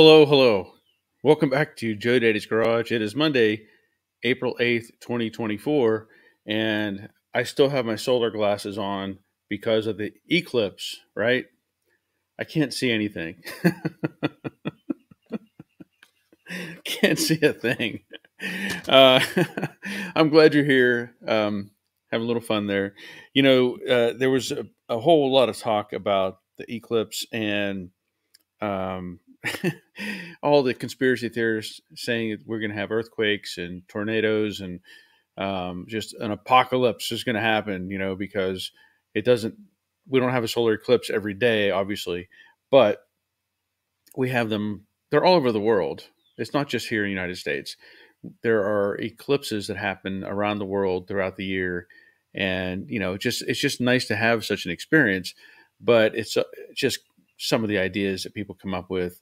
Hello, hello. Welcome back to Jo Daddy's Garage. It is Monday, April 8th, 2024, and I still have my solar glasses on because of the eclipse, right? I can't see anything. can't see a thing. Uh, I'm glad you're here. Um, have a little fun there. You know, uh, there was a, a, whole lot of talk about the eclipse and um, all the conspiracy theorists saying that we're going to have earthquakes and tornadoes and um, just an apocalypse is going to happen, you know, because it doesn't, we don't have a solar eclipse every day, obviously, but we have them, they're all over the world. It's not just here in the United States. There are eclipses that happen around the world throughout the year. And, you know, just, it's just nice to have such an experience, but it's uh, just some of the ideas that people come up with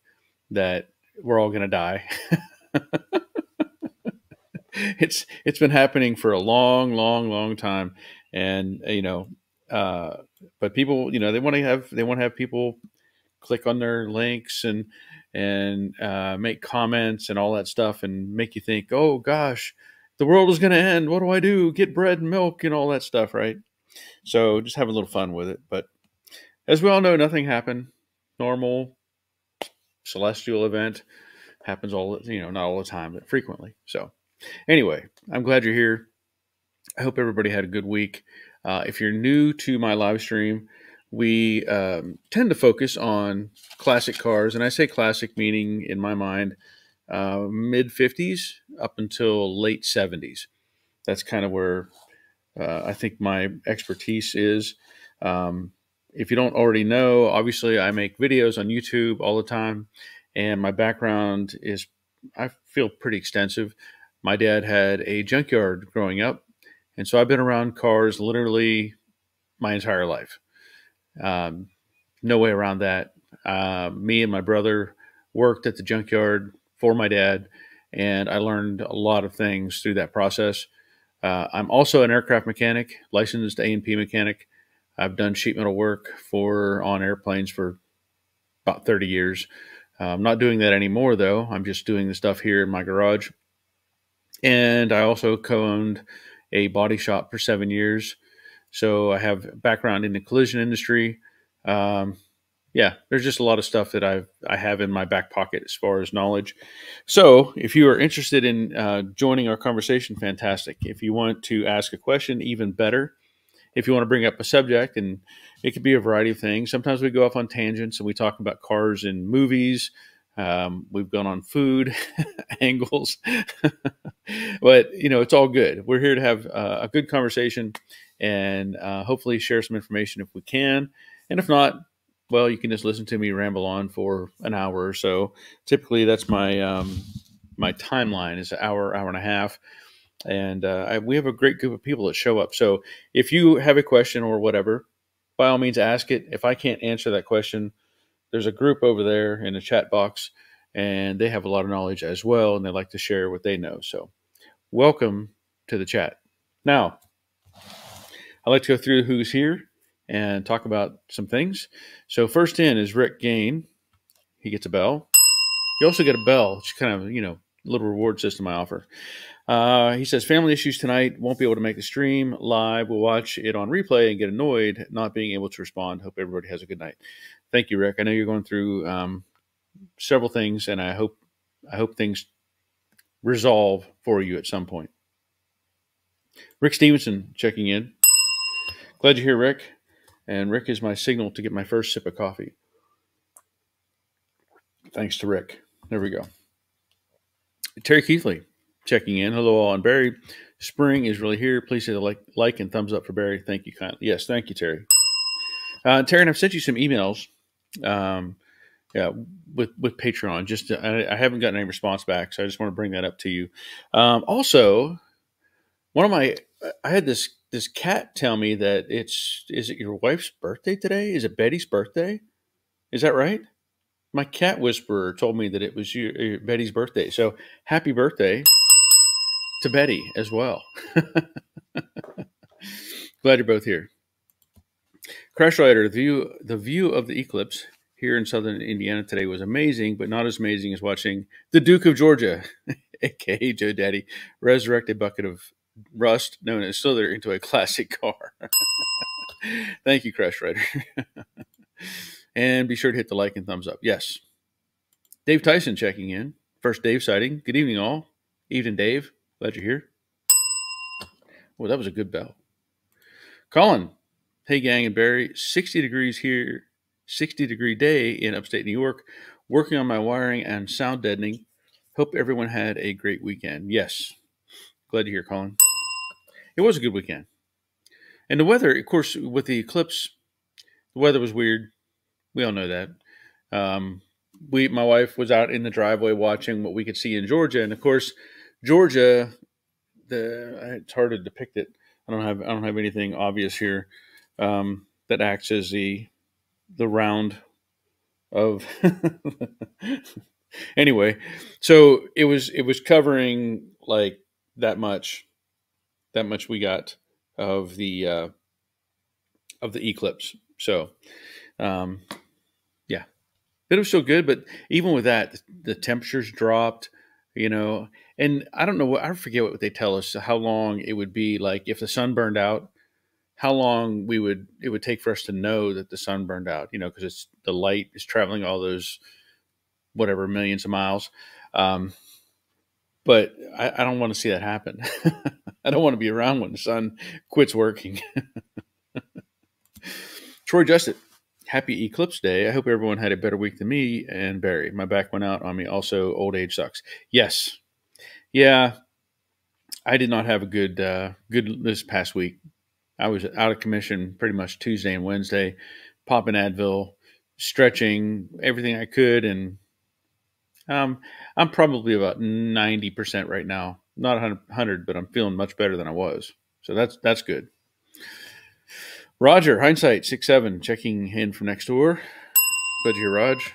that we're all going to die. it's it's been happening for a long, long, long time, and you know, uh, but people, you know, they want to have they want to have people click on their links and and uh, make comments and all that stuff, and make you think, oh gosh, the world is going to end. What do I do? Get bread and milk and all that stuff, right? So just have a little fun with it. But as we all know, nothing happened. Normal celestial event. Happens all you know not all the time but frequently. So anyway i'm glad you're here. I hope everybody had a good week. Uh, if you're new to my live stream we um, tend to focus on classic cars and i say classic meaning in my mind uh, mid 50s up until late 70s that's kind of where uh, i think my expertise is. Um, if you don't already know, obviously I make videos on YouTube all the time, and my background is, I feel pretty extensive. My dad had a junkyard growing up, and so I've been around cars literally my entire life. Um, no way around that. Uh, me and my brother worked at the junkyard for my dad, and I learned a lot of things through that process. Uh, I'm also an aircraft mechanic, licensed A&P mechanic. I've done sheet metal work for on airplanes for about 30 years. Uh, I'm not doing that anymore, though. I'm just doing the stuff here in my garage. And I also co-owned a body shop for seven years, so I have background in the collision industry. Um, yeah, there's just a lot of stuff that I I have in my back pocket as far as knowledge. So if you are interested in uh, joining our conversation, fantastic. If you want to ask a question, even better if you want to bring up a subject, and it could be a variety of things. Sometimes we go off on tangents and we talk about cars and movies. Um, we've gone on food angles, but you know it's all good. We're here to have uh, a good conversation and uh, hopefully share some information if we can. And if not, well, you can just listen to me ramble on for an hour or so. Typically, that's my um, my timeline is an hour, hour and a half and uh, I, we have a great group of people that show up. So if you have a question or whatever, by all means ask it. If I can't answer that question, there's a group over there in the chat box, and they have a lot of knowledge as well, and they like to share what they know. So welcome to the chat. Now, I'd like to go through who's here and talk about some things. So first in is Rick Gain. He gets a bell. You also get a bell. It's kind of, you know, little reward system I offer. Uh, he says, family issues tonight. Won't be able to make the stream live. We'll watch it on replay and get annoyed not being able to respond. Hope everybody has a good night. Thank you, Rick. I know you're going through um, several things, and I hope I hope things resolve for you at some point. Rick Stevenson checking in. Glad you're here, Rick. And Rick is my signal to get my first sip of coffee. Thanks to Rick. There we go. Terry Keithley checking in. Hello, all. And Barry, spring is really here. Please hit the like, like and thumbs up for Barry. Thank you kindly. Yes, thank you, Terry. Uh, Terry, and I've sent you some emails. Um, yeah, with with Patreon. Just to, I, I, haven't gotten any response back, so I just want to bring that up to you. Um, also, one of my I had this this cat tell me that it's is it your wife's birthday today? Is it Betty's birthday? Is that right? My cat whisperer told me that it was your, your Betty's birthday. So happy birthday to Betty as well. Glad you're both here. Crash Rider, the view, the view of the eclipse here in southern Indiana today was amazing, but not as amazing as watching the Duke of Georgia, aka Jo Daddy, resurrect a bucket of rust known as Slither into a classic car. Thank you, Crash Rider. and be sure to hit the like and thumbs up. Yes. Dave Tyson checking in. First Dave sighting. Good evening, all. Evening, Dave. Glad you're here. Well, that was a good bell. Colin. Hey, gang and Barry. 60 degrees here 60 degree day in upstate New York, working on my wiring and sound deadening. Hope everyone had a great weekend. Yes. Glad to hear, Colin. It was a good weekend. And the weather, of course, with the eclipse, the weather was weird. We all know that. Um, we, my wife was out in the driveway watching what we could see in Georgia, and of course, Georgia. The it's hard to depict it. I don't have I don't have anything obvious here um, that acts as the the round of anyway so it was it was covering like that much that much we got of the uh of the eclipse so um yeah it was so good but even with that the temperatures dropped you know and i don't know what i forget what they tell us how long it would be like if the sun burned out how long we would it would take for us to know that the sun burned out you know because it's the light is traveling all those whatever millions of miles um, but I, I, don't want to see that happen. I don't want to be around when the sun quits working. Troy justin happy eclipse day i hope everyone had a better week than me and barry my back went out on me also old age sucks yes yeah i did not have a good uh, good this past week I was out of commission pretty much Tuesday and Wednesday, popping Advil, stretching everything I could, and um, I'm probably about ninety percent right now. Not hundred, but I'm feeling much better than I was. So that's that's good. Roger, hindsight six seven, checking in from next door. To hear Raj.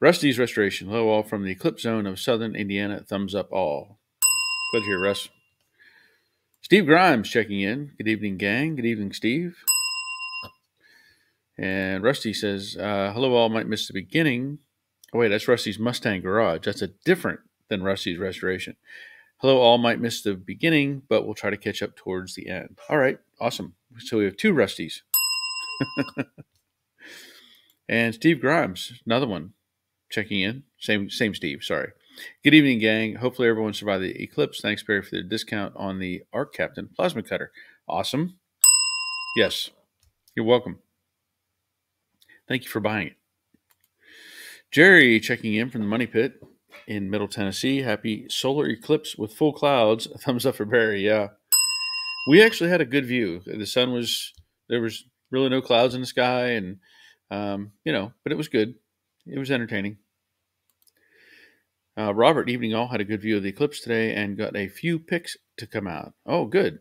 Rusty's restoration. Hello, all from the eclipse zone of southern Indiana. Thumbs up, all. To hear, Russ. Steve Grimes checking in. Good evening, gang. Good evening, Steve. And Rusty says, uh, hello, all. Might miss the beginning. Oh, wait, that's Rusty's Mustang Garage. That's a different than Rusty's Restoration. Hello, all. Might miss the beginning, but we'll try to catch up towards the end. All right, awesome. So we have two Rusties. and Steve Grimes, another one, checking in. Same, same Steve. Sorry. Good evening, gang. Hopefully, everyone survived the eclipse. Thanks, Barry, for the discount on the Arc Captain plasma cutter. Awesome. Yes, you're welcome. Thank you for buying it. Jerry checking in from the Money Pit in Middle Tennessee. Happy solar eclipse with full clouds. Thumbs up for Barry. Yeah. We actually had a good view. The sun was, there was really no clouds in the sky, and, um, you know, but it was good. It was entertaining. Uh, Robert, evening all, had a good view of the eclipse today and got a few pics to come out. Oh, good.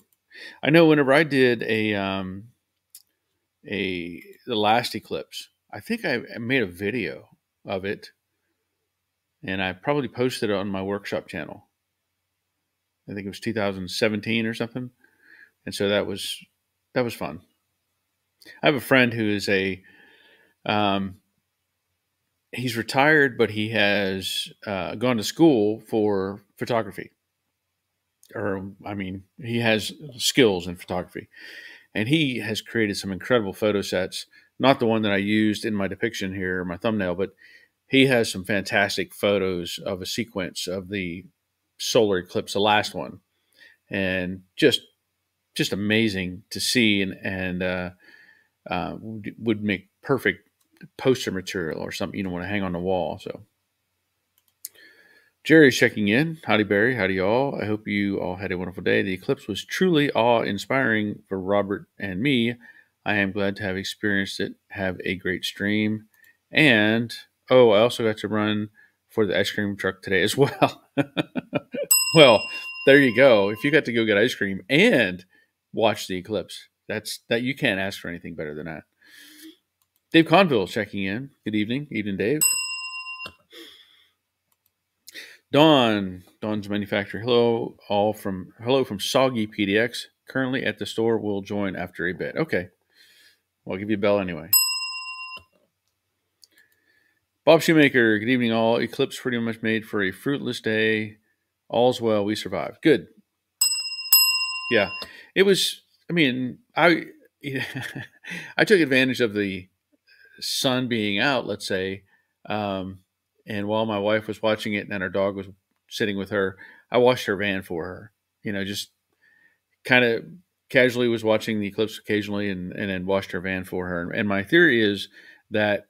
I know whenever I did a um, a the last eclipse, I think I made a video of it, and I probably posted it on my workshop channel. I think it was 2017 or something, and so that was that was fun. I have a friend who is a um, he's retired, but he has uh, gone to school for photography. Or, I mean, he has skills in photography. And he has created some incredible photo sets. Not the one that I used in my depiction here, my thumbnail, but he has some fantastic photos of a sequence of the solar eclipse, the last one, and just just amazing to see, and and uh, uh, would make perfect poster material or something you don't want to hang on the wall. So Jerry's checking in. Howdy, Barry. Howdy, y'all. I hope you all had a wonderful day. The eclipse was truly awe inspiring for Robert and me. I am glad to have experienced it. Have a great stream. And, oh, I also got to run for the ice cream truck today as well. well, there you go. If you got to go get ice cream and watch the eclipse, that's that you can't ask for anything better than that. Dave Conville checking in. Good evening. Evening, Dave. Don, Don's manufacturer. Hello, all from hello from Soggy PDX. Currently at the store. Will join after a bit. Okay. Well, I'll give you a bell anyway. Bob Shoemaker, good evening, all. Eclipse pretty much made for a fruitless day. All's well, we survived. Good. Yeah, it was. I mean, I I took advantage of the sun being out, let's say, um, and while my wife was watching it and our dog was sitting with her, I washed her van for her. You know, just kind of casually was watching the eclipse occasionally and, and then washed her van for her. And my theory is that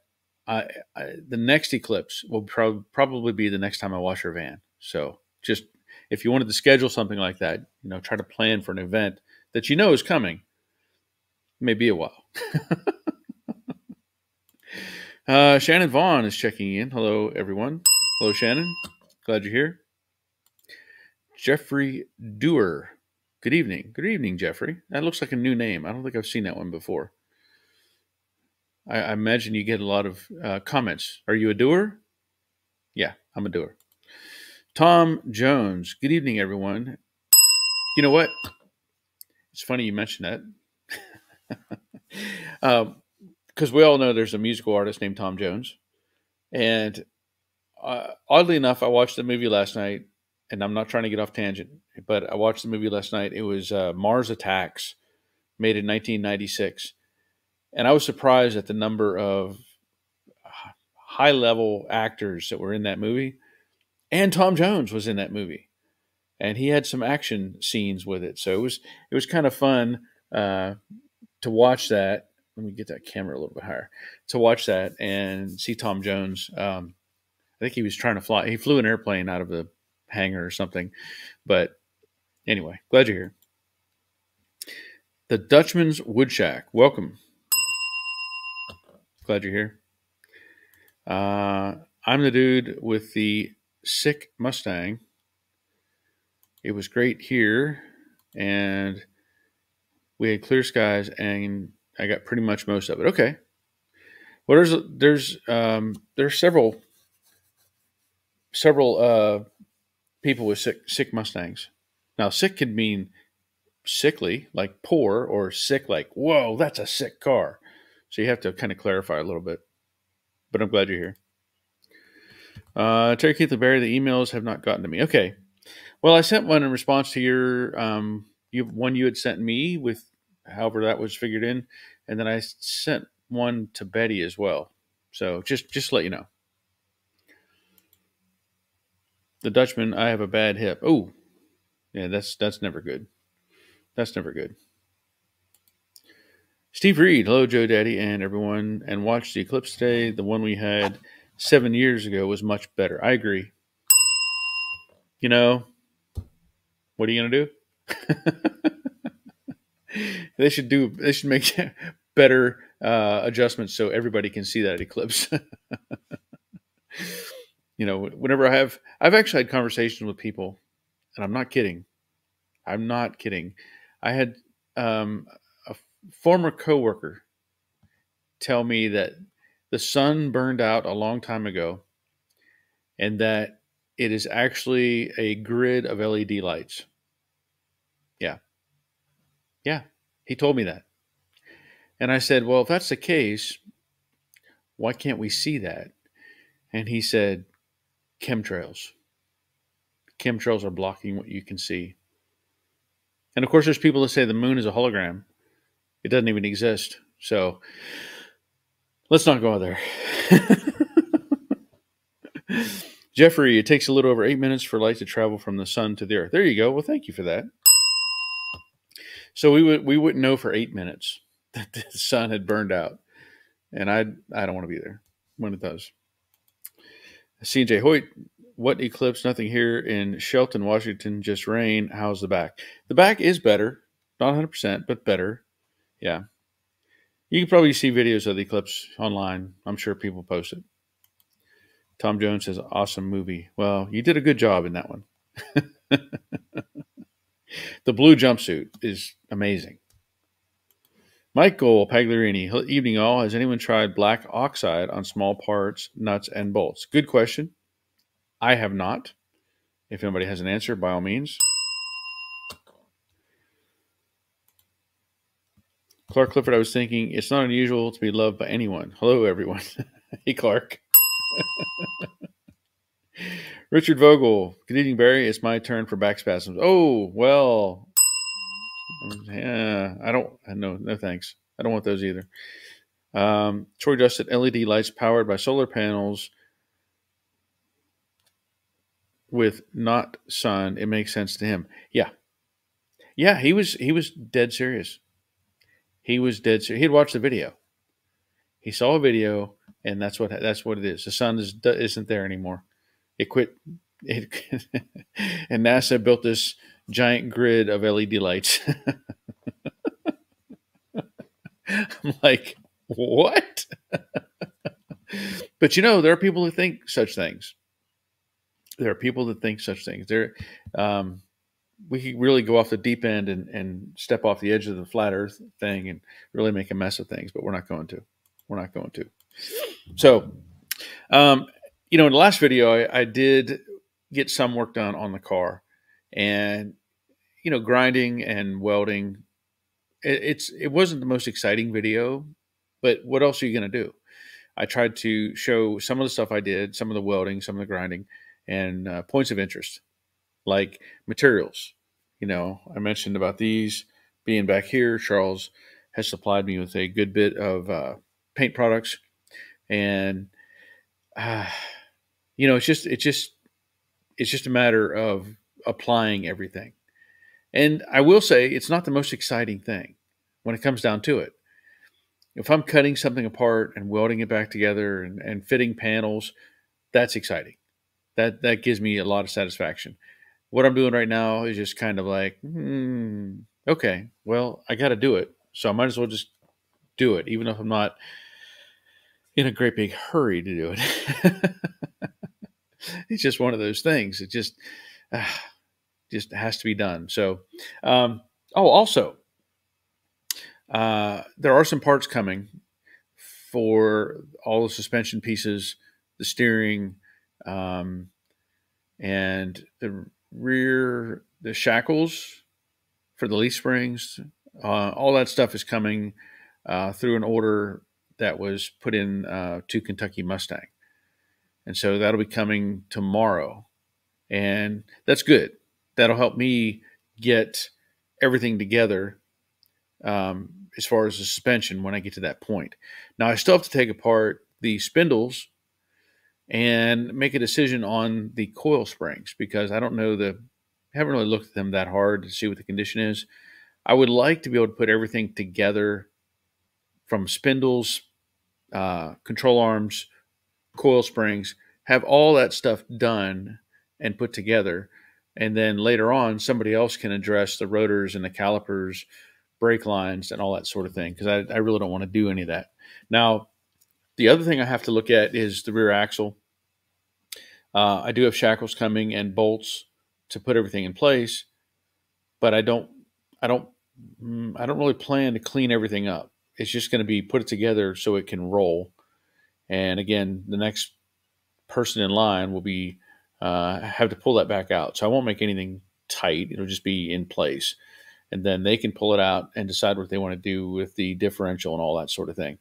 I, I, the next eclipse will pro- probably be the next time I wash her van. So just if you wanted to schedule something like that, you know, try to plan for an event that you know is coming. Maybe a while. uh, Shannon Vaughn is checking in. Hello, everyone. Hello, Shannon. Glad you're here. Jeffrey Doer. Good evening. Good evening, Jeffrey. That looks like a new name. I don't think I've seen that one before. I, I imagine you get a lot of uh, comments. Are you a doer? Yeah, I'm a doer. Tom Jones. Good evening, everyone. You know what? It's funny you mentioned that. Because um, we all know there's a musical artist named Tom Jones. And uh, oddly enough, I watched the movie last night, and I'm not trying to get off tangent, but I watched the movie last night. It was uh, Mars Attacks, made in 1996. And I was surprised at the number of high level actors that were in that movie. And Tom Jones was in that movie. And he had some action scenes with it. So it was it was kind of fun uh, to watch that. Let me get that camera a little bit higher. To watch that and see Tom Jones. Um, I think he was trying to fly. He flew an airplane out of the hangar or something. But anyway, glad you're here. The Dutchman's Woodshack. Welcome. Glad you're here. Uh, I'm the dude with the sick Mustang. It was great here, and we had clear skies, and I got pretty much most of it. Okay. Well, there's there's um, there's several several uh, people with sick sick Mustangs. Now, sick could mean sickly, like poor, or sick, like whoa, that's a sick car. So you have to kind of clarify a little bit. But I'm glad you're here. Uh, Terry Keith Barry, the emails have not gotten to me. Okay. Well, I sent one in response to your um, you one you had sent me with however that was figured in, and then I sent one to Betty as well. So just just let you know. The Dutchman, I have a bad hip. Oh, yeah, that's that's never good. That's never good. Steve Reed, hello, Jo Daddy, and everyone, and watch the eclipse today. The one we had seven years ago was much better. I agree. You know, what are you gonna do? they should do. They should make better uh, adjustments so everybody can see that eclipse. you know, whenever I have, I've actually had conversations with people, and I'm not kidding. I'm not kidding. I had um, former coworker tell me that the sun burned out a long time ago and that it is actually a grid of LED lights. Yeah. Yeah. He told me that. And I said, Well, if that's the case, why can't we see that? And he said, Chemtrails. Chemtrails are blocking what you can see. And of course, there's people that say the moon is a hologram. It doesn't even exist. So let's not go there. Jeffrey, it takes a little over eight minutes for light to travel from the sun to the earth. There you go. Well, thank you for that. So we would we wouldn't know for eight minutes that the sun had burned out, and I I don't want to be there when it does. CJ Hoyt, what eclipse? Nothing here in Shelton, Washington. Just rain. How's the back? The back is better, not 100 percent, but better. Yeah. You can probably see videos of the eclipse online. I'm sure people post it. Tom Jones says, awesome movie. Well, you did a good job in that one. the blue jumpsuit is amazing. Michael Pagliarini, evening all. Has anyone tried black oxide on small parts, nuts, and bolts? Good question. I have not. If anybody has an answer, by all means. Clark Clifford, I was thinking it's not unusual to be loved by anyone. Hello, everyone. hey, Clark. Richard Vogel, good evening, Barry. It's my turn for back spasms. Oh, well, yeah, I don't, no, no thanks. I don't want those either. Um, Troy Justin, LED lights powered by solar panels with not sun. It makes sense to him. Yeah. Yeah, he was, he was dead serious. He was dead serious. He'd watched the video. He saw a video and that's what, that's what it is. The sun is, isn't there anymore. It quit. It, and NASA built this giant grid of LED lights. I'm like, what? but you know, there are people who think such things. There are people that think such things. There, um, we could really go off the deep end and, and step off the edge of the flat Earth thing and really make a mess of things. But we're not going to. We're not going to. So, um, you know, in the last video, I, I did get some work done on the car, and you know, grinding and welding. It, it's it wasn't the most exciting video, but what else are you going to do? I tried to show some of the stuff I did, some of the welding, some of the grinding, and uh, points of interest, like materials. You know, I mentioned about these being back here. Charles has supplied me with a good bit of uh, paint products, and uh, you know, it's just it's just it's just a matter of applying everything. And I will say it's not the most exciting thing when it comes down to it. If I'm cutting something apart and welding it back together and, and fitting panels, that's exciting. That that gives me a lot of satisfaction. What I'm doing right now is just kind of like, hmm, okay, well, I got to do it, so I might as well just do it, even if I'm not in a great big hurry to do it. it's just one of those things. It just uh, just has to be done. So, um, oh, also, uh, there are some parts coming for all the suspension pieces, the steering, um, and the rear, the shackles for the leaf springs. Uh, all that stuff is coming uh, through an order that was put in uh, to Kentucky Mustang. And so that'll be coming tomorrow. And that's good. That'll help me get everything together um, as far as the suspension when I get to that point. Now, I still have to take apart the spindles and make a decision on the coil springs because I don't know the, haven't really looked at them that hard to see what the condition is. I would like to be able to put everything together from spindles, uh, control arms, coil springs, have all that stuff done and put together. And then later on, somebody else can address the rotors and the calipers, brake lines, and all that sort of thing. Because I, I really don't want to do any of that. Now, the other thing I have to look at is the rear axle. Uh, I do have shackles coming and bolts to put everything in place, but I don't, I don't, mm, I don't really plan to clean everything up. It's just going to be put it together so it can roll. And again, the next person in line will be uh, have to pull that back out. So I won't make anything tight. It'll just be in place, and then they can pull it out and decide what they want to do with the differential and all that sort of thing.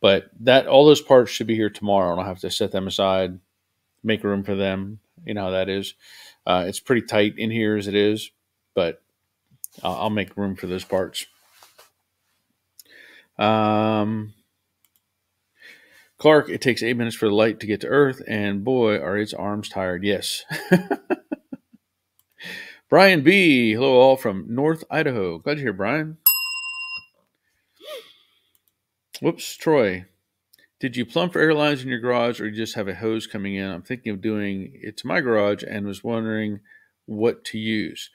But that all those parts should be here tomorrow, and I'll have to set them aside, make room for them. You know how that is. Uh, it's pretty tight in here as it is, but I'll, I'll make room for those parts. Um, Clark, it takes eight minutes for the light to get to Earth, and boy, are its arms tired. Yes. Brian B. Hello, all from North Idaho. Glad you're here, Brian. Whoops, Troy. Did you plumb for airlines in your garage or you just have a hose coming in? I'm thinking of doing it to my garage and was wondering what to use.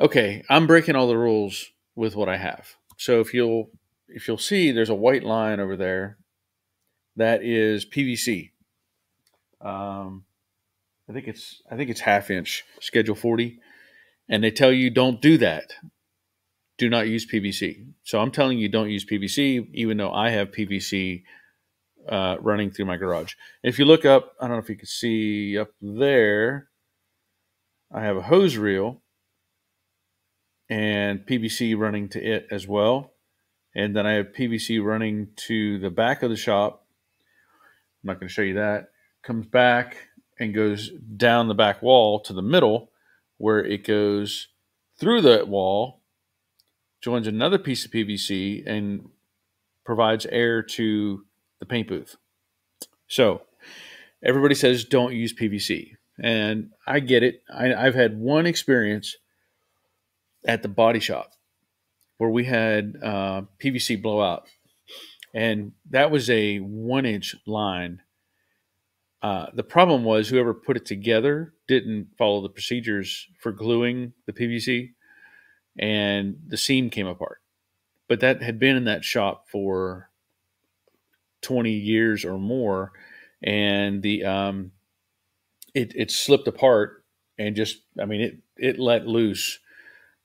Okay, I'm breaking all the rules with what I have. So if you'll if you'll see there's a white line over there that is PVC. Um, I think it's I think it's half inch schedule 40 and they tell you don't do that. Do not use PVC. So I'm telling you don't use PVC even though I have PVC uh, running through my garage. if you look up, I don't know if you can see up there, I have a hose reel and PVC running to it as well. And then I have PVC running to the back of the shop I'm not going to show you that. Comes back and goes down the back wall to the middle, where it goes through that wall, joins another piece of PVC, and provides air to the paint booth. So everybody says don't use PVC. And I get it. I, I've had one experience at the body shop where we had uh, PVC blowout, and that was a one inch line. Uh, the problem was whoever put it together didn't follow the procedures for gluing the PVC, and the seam came apart. But that had been in that shop for 20 years or more, and the um, it, it slipped apart and just I mean it it let loose.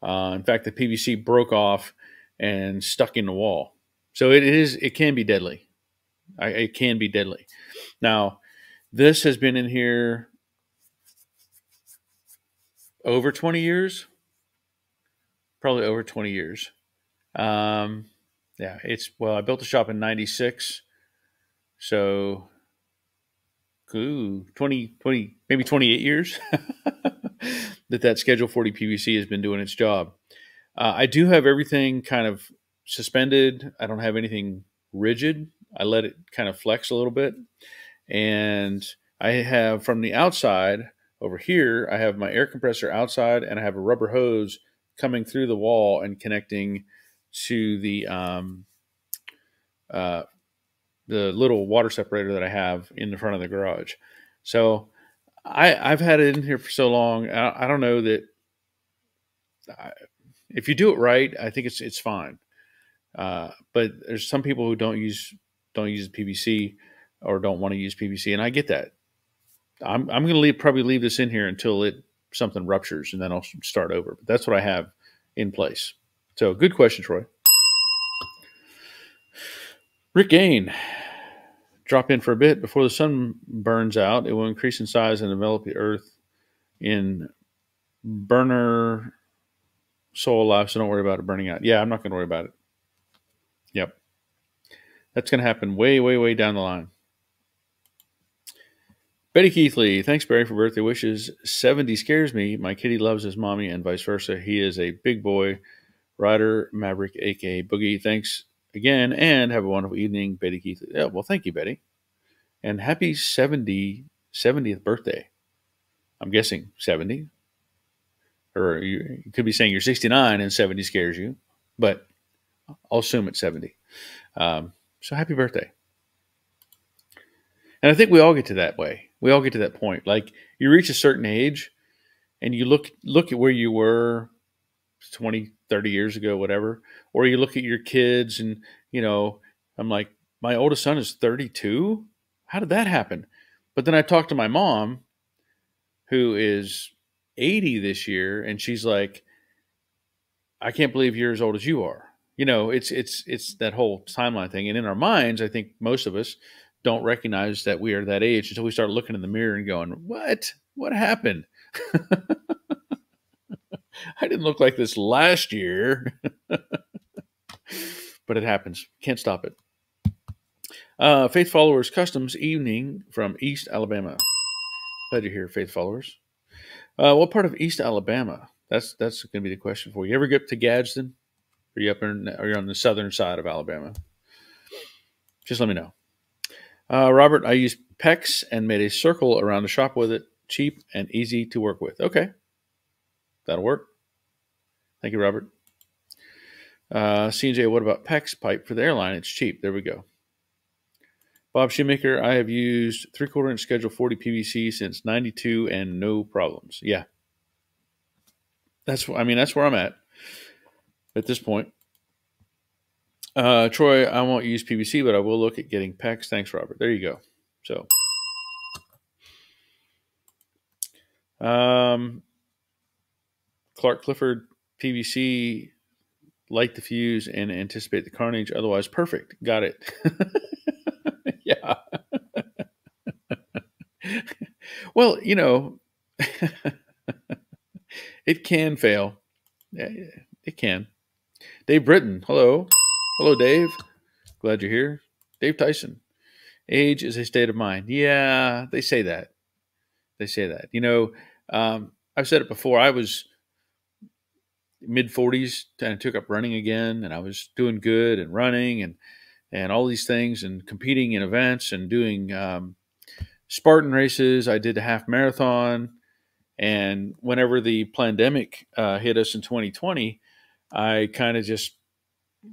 Uh, in fact, the PVC broke off and stuck in the wall. So it is it can be deadly. I, it can be deadly. Now, this has been in here over 20 years, probably over 20 years. Um, yeah, it's well, I built the shop in 96. So ooh, 20, 20, maybe 28 years that that Schedule 40 PVC has been doing its job. Uh, I do have everything kind of suspended. I don't have anything rigid. I let it kind of flex a little bit. And I have from the outside over here, I have my air compressor outside and I have a rubber hose coming through the wall and connecting to the um, uh, the little water separator that I have in the front of the garage. So I, I've had it in here for so long. I, I don't know that I, if you do it right, I think it's it's fine. Uh, but there's some people who don't use don't use PVC or don't want to use PVC, and I get that. I'm I'm going to leave, probably leave this in here until it something ruptures, and then I'll start over. But that's what I have in place. So good question, Troy. Rick Gain, drop in for a bit. Before the sun burns out, it will increase in size and envelop the earth in burner soil life. So don't worry about it burning out. Yeah, I'm not going to worry about it. Yep. That's going to happen way, way, way down the line. Betty Keithley, thanks, Barry, for birthday wishes. 70 scares me. My kitty loves his mommy and vice versa. He is a big boy rider, Maverick, aka Boogie. Thanks again and have a wonderful evening, Betty Keith. Yeah, well, thank you, Betty. And happy 70, 70th birthday. I'm guessing 70. Or you, you could be saying you're 69 and 70 scares you, but I'll assume it's 70. Um, so happy birthday. And I think we all get to that way. We all get to that point. Like you reach a certain age and you look look at where you were 20, 30 years ago, whatever. Or you look at your kids and, you know, I'm like, my oldest son is 32. How did that happen? But then I talked to my mom, who is 80 this year, and she's like, I can't believe you're as old as you are. You know, it's it's it's that whole timeline thing. And in our minds, I think most of us don't recognize that we are that age until we start looking in the mirror and going, What? What happened? I didn't look like this last year. but it happens. Can't stop it. Uh, Faith Followers Customs Evening from East Alabama. Glad you're here, Faith Followers. Uh, what part of East Alabama? That's that's going to be the question for you. you ever get up to Gadsden? Are you up in? Are you on the southern side of Alabama? Just let me know. Uh, Robert, I used PEX and made a circle around the shop with it. Cheap and easy to work with. Okay, that'll work. Thank you, Robert. Uh, CJ, what about PEX pipe for the airline? It's cheap. There we go. Bob Shoemaker, I have used three quarter inch schedule 40 PVC since 92 and no problems. Yeah. That's, I mean, that's where I'm at at this point. Uh, Troy, I won't use PVC, but I will look at getting PEX. Thanks, Robert. There you go. So, um, Clark Clifford, PVC, light the fuse, and anticipate the carnage. Otherwise, perfect. Got it. yeah. well, you know, it can fail. It can. Dave Britton, hello. Hello, Dave. Glad you're here. Dave Tyson. age is a state of mind. Yeah, they say that. They say that. You know, um, I've said it before. I was mid 40s and I took up running again, and I was doing good and running and and all these things and competing in events and doing um, Spartan races. I did a half marathon, and whenever the pandemic uh, hit us in 2020, I kind of just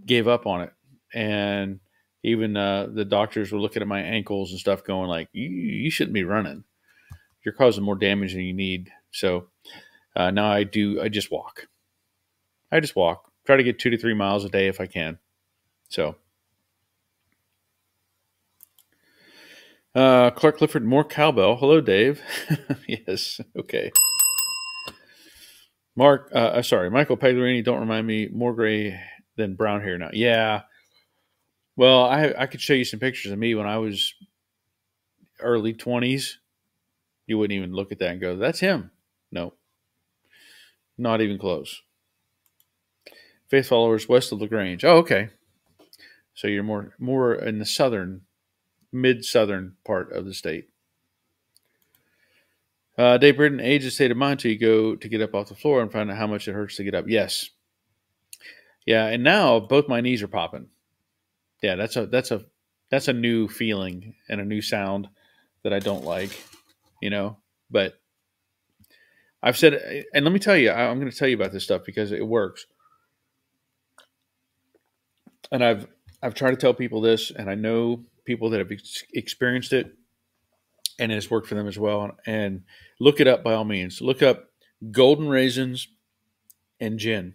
gave up on it. And even uh, the doctors were looking at my ankles and stuff, going like, "You, you shouldn't be running. You're causing more damage than you need." So uh, now I do. I just walk. I just walk. Try to get two to three miles a day if I can. So. Uh, Clark Clifford, more cowbell. Hello, Dave. yes. Okay. Mark, uh, uh, sorry, Michael Pagliarini. Don't remind me more gray than brown hair now. Yeah. Well, I I could show you some pictures of me when I was early twenties. You wouldn't even look at that and go, "That's him." No, not even close. Faith followers west of Lagrange. Oh, okay. So you're more more in the southern, mid southern part of the state. Uh, Dave Britton, age is state of mind till you go to get up off the floor and find out how much it hurts to get up. Yes. Yeah, and now both my knees are popping. Yeah, that's a that's a that's a new feeling and a new sound that I don't like, you know. But I've said, and let me tell you, I'm going to tell you about this stuff because it works. And I've I've tried to tell people this, and I know people that have ex- experienced it, and it's worked for them as well. And look it up by all means. Look up golden raisins and gin.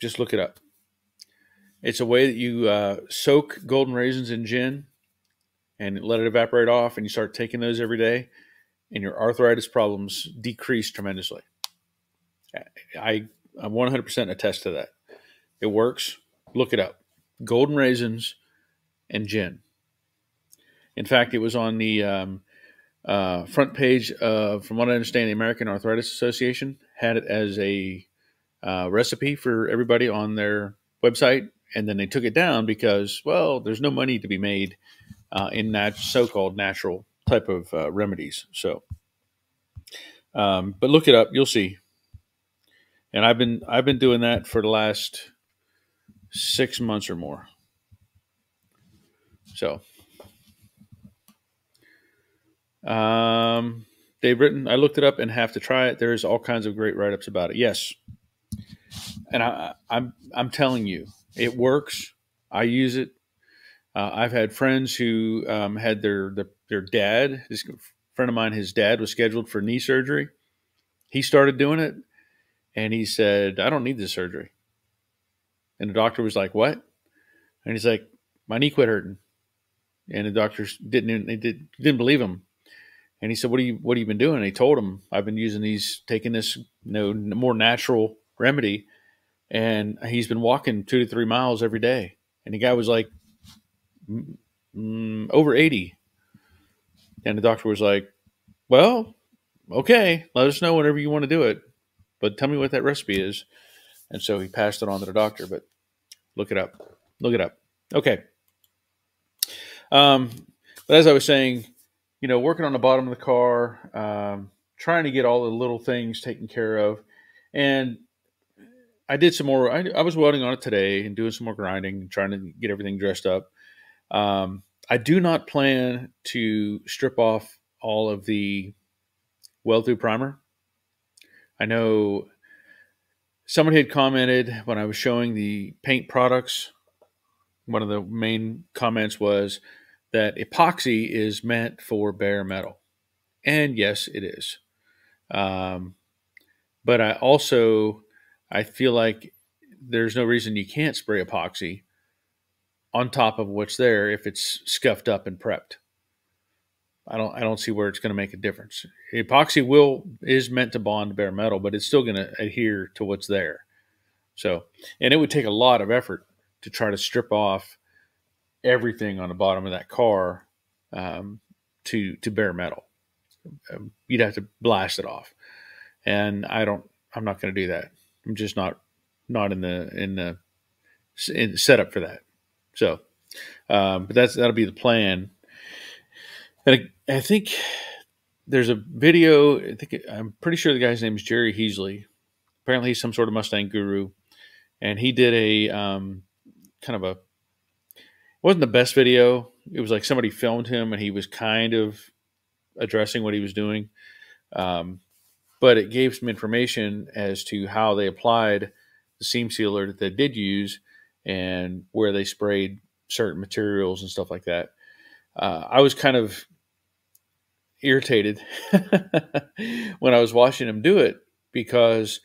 Just look it up. It's a way that you uh, soak golden raisins in gin and let it evaporate off, and you start taking those every day, and your arthritis problems decrease tremendously. I, I 100% attest to that. It works. Look it up. Golden raisins and gin. In fact, it was on the um, uh, front page of, from what I understand, the American Arthritis Association had it as a uh, recipe for everybody on their website, and then they took it down because, well, there's no money to be made uh, in that so-called natural type of uh, remedies. So, um, but look it up, you'll see. And I've been I've been doing that for the last six months or more. So. Um, Dave Britton, I looked it up and have to try it. There's all kinds of great write ups about it. Yes, and I, I'm I'm telling you, it works. I use it. Uh, I've had friends who um, had their, their their dad. This friend of mine, his dad was scheduled for knee surgery. He started doing it, and he said, "I don't need this surgery." And the doctor was like, "What?" And he's like, "My knee quit hurting." And the doctors didn't they did, didn't believe him. And he said, "What do you what have you been doing?" And he told him, "I've been using these, taking this, you know, more natural remedy, and he's been walking two to three miles every day." And the guy was like, mm, "Over 80. And the doctor was like, "Well, okay, let us know whenever you want to do it, but tell me what that recipe is." And so he passed it on to the doctor. But look it up. Look it up. Okay. Um, but as I was saying you know, working on the bottom of the car, um, trying to get all the little things taken care of. And I did some more, I, I, was welding on it today and doing some more grinding, and trying to get everything dressed up. Um, I do not plan to strip off all of the weld through primer. I know somebody had commented when I was showing the paint products. One of the main comments was, that epoxy is meant for bare metal. And yes, it is. Um, but I also I feel like there's no reason you can't spray epoxy on top of what's there if it's scuffed up and prepped. I don't I don't see where it's going to make a difference. Epoxy will is meant to bond bare metal, but it's still going to adhere to what's there. So, and it would take a lot of effort to try to strip off everything on the bottom of that car um, to to bare metal. Um, you'd have to blast it off, and I don't. I'm not going to do that. I'm just not not in the in the in setup for that. So Um, but that's that'll be the plan. And I, I think there's a video. I think I'm pretty sure the guy's name is Jerry Heasley. Apparently, he's some sort of Mustang guru, and he did a um, kind of a. It wasn't the best video. It was like somebody filmed him, and he was kind of addressing what he was doing, um, but it gave some information as to how they applied the seam sealer that they did use and where they sprayed certain materials and stuff like that. Uh, I was kind of irritated when I was watching him do it because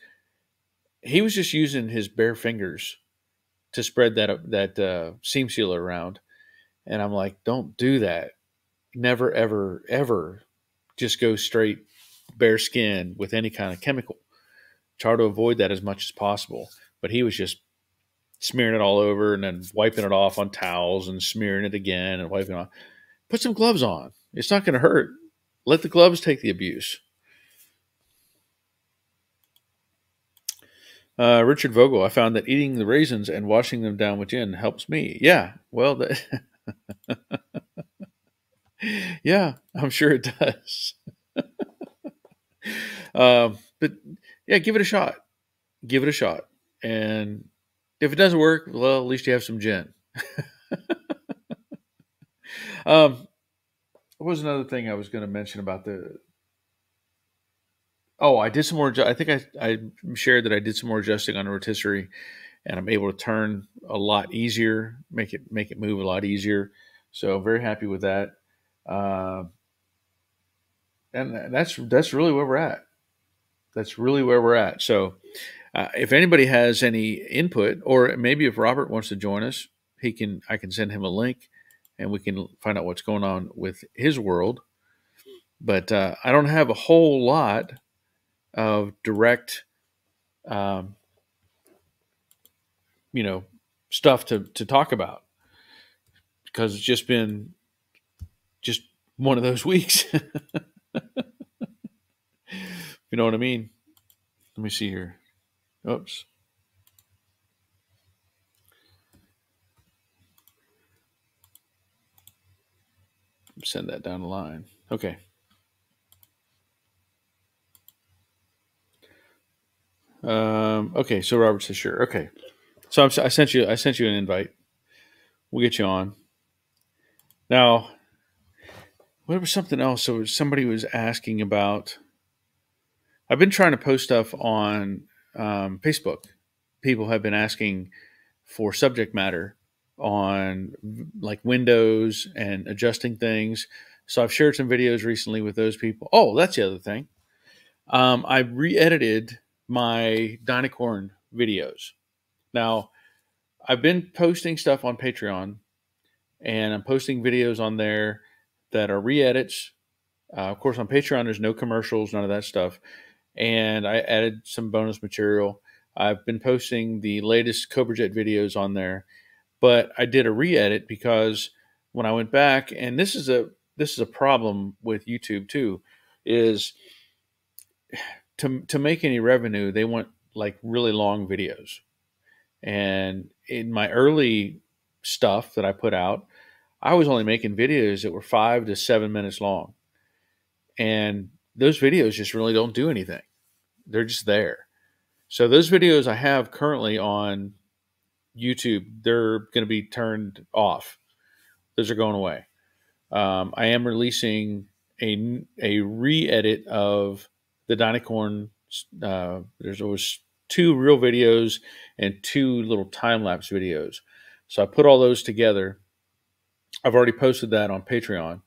he was just using his bare fingers to spread that that uh, seam sealer around, and I'm like, don't do that. Never, ever, ever, just go straight bare skin with any kind of chemical. Try to avoid that as much as possible. But he was just smearing it all over and then wiping it off on towels and smearing it again and wiping it off. Put some gloves on. It's not going to hurt. Let the gloves take the abuse. Uh, Richard Vogel, I found that eating the raisins and washing them down with gin helps me. Yeah, well, that yeah, I'm sure it does. um, but yeah, give it a shot. Give it a shot. And if it doesn't work, well, at least you have some gin. um, what was another thing I was going to mention about the? Oh, I did some more. I think I I shared that I did some more adjusting on the rotisserie, and I'm able to turn a lot easier, make it make it move a lot easier. So very happy with that. Uh, and that's that's really where we're at. That's really where we're at. So, uh, if anybody has any input, or maybe if Robert wants to join us, he can. I can send him a link and we can find out what's going on with his world. But uh, I don't have a whole lot of direct, um, you know, stuff to, to talk about because it's just been just one of those weeks. you know what I mean? Let me see here. Oops. Send that down the line. Okay. Um, okay, so Robert says sure. Okay, so I'm, i sent you I sent you an invite. We'll get you on. Now, what was something else? So somebody was asking about. I've been trying to post stuff on um, Facebook. People have been asking for subject matter on like windows and adjusting things. So I've shared some videos recently with those people. Oh, that's the other thing. Um, I re-edited my Dynacorn videos. Now, I've been posting stuff on Patreon, and I'm posting videos on there that are re-edits. Uh, of course, on Patreon, there's no commercials, none of that stuff. And I added some bonus material. I've been posting the latest Cobra Jet videos on there but I did a re-edit because when I went back, and this is a this is a problem with YouTube too, is to to make any revenue, they want like really long videos. And in my early stuff that I put out, I was only making videos that were five to seven minutes long. And those videos just really don't do anything. They're just there. So those videos I have currently on YouTube, they're going to be turned off. Those are going away. Um, I am releasing a, a re edit of the Dynacorn. Uh, there's always two real videos and two little time lapse videos. So I put all those together. I've already posted that on Patreon,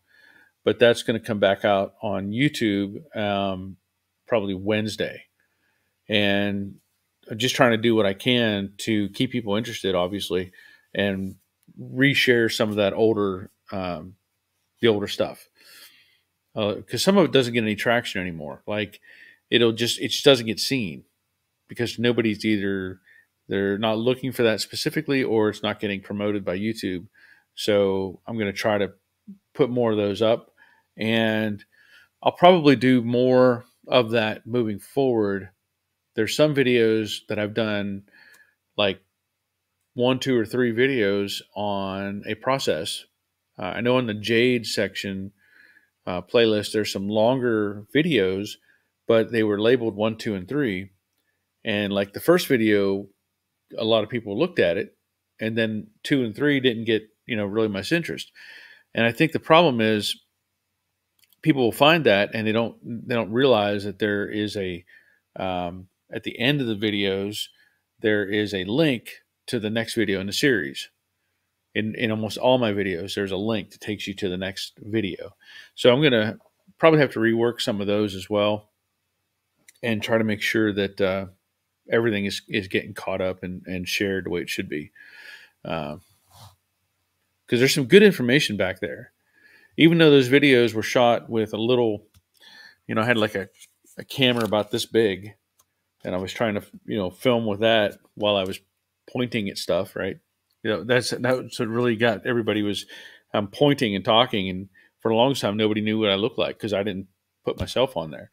but that's going to come back out on YouTube um, probably Wednesday. And just trying to do what I can to keep people interested, obviously, and reshare some of that older, um, the older stuff. Because uh, some of it doesn't get any traction anymore. Like it'll just it just doesn't get seen because nobody's either they're not looking for that specifically or it's not getting promoted by YouTube. So I'm going to try to put more of those up, and I'll probably do more of that moving forward there's some videos that I've done like one, two, or three videos on a process. Uh, I know in the Jade section uh, playlist, there's some longer videos, but they were labeled one, two, and three. And like the first video, a lot of people looked at it, and then two and three didn't get you know really much interest. And I think the problem is people will find that and they don't they don't realize that there is a um, at the end of the videos there is a link to the next video in the series. In, in almost all my videos, there's a link that takes you to the next video. So I'm going to probably have to rework some of those as well and try to make sure that uh, everything is, is getting caught up and, and shared the way it should be. Because uh, there's some good information back there. Even though those videos were shot with a little, you know, I had like a, a camera about this big and I was trying to, you know, film with that while I was pointing at stuff, right? You know, that's that's what really got everybody was I'm pointing and talking, and for a long time nobody knew what I looked like because I didn't put myself on there.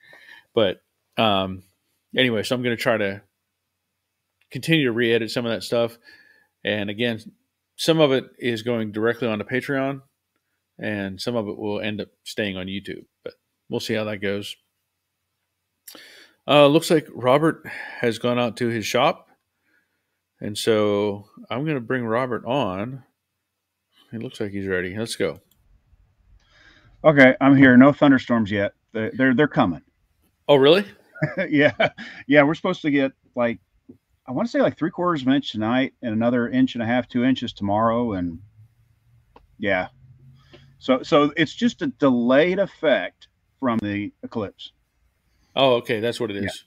But um, anyway, so I'm going to try to continue to re-edit some of that stuff, and again, some of it is going directly onto Patreon, and some of it will end up staying on YouTube. But we'll see how that goes. Uh, looks like Robert has gone out to his shop and so I'm going to bring Robert on. He looks like he's ready. Let's go. Okay, I'm here. No thunderstorms yet. They're they're, they're coming. Oh, really? yeah, yeah. We're supposed to get like I want to say like three quarters of an inch tonight, and another inch and a half, two inches tomorrow, and yeah. So so it's just a delayed effect from the eclipse. Oh, okay, that's what it is.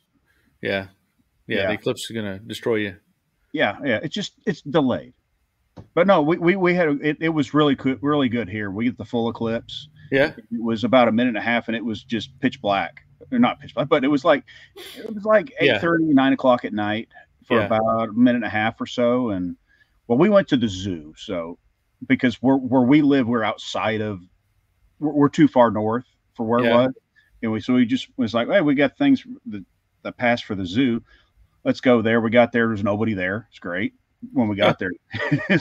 Yeah, yeah. yeah, yeah. The eclipse is going to destroy you yeah, yeah. It's just it's delayed. But no, we we, we had it, it was really good, really good here. We get the full eclipse. Yeah, it was about a minute and a half, and it was just pitch black. Or not pitch black, but it was like it was like eight thirty, yeah. nine o'clock at night for yeah. about a minute and a half or so. And well, we went to the zoo, so because we're where we live, we're outside of we're, we're too far north for where yeah. it was, and we so we just was like, hey, we got things that that pass for the zoo let's go there. We got there. There's nobody there. It's great when we got there.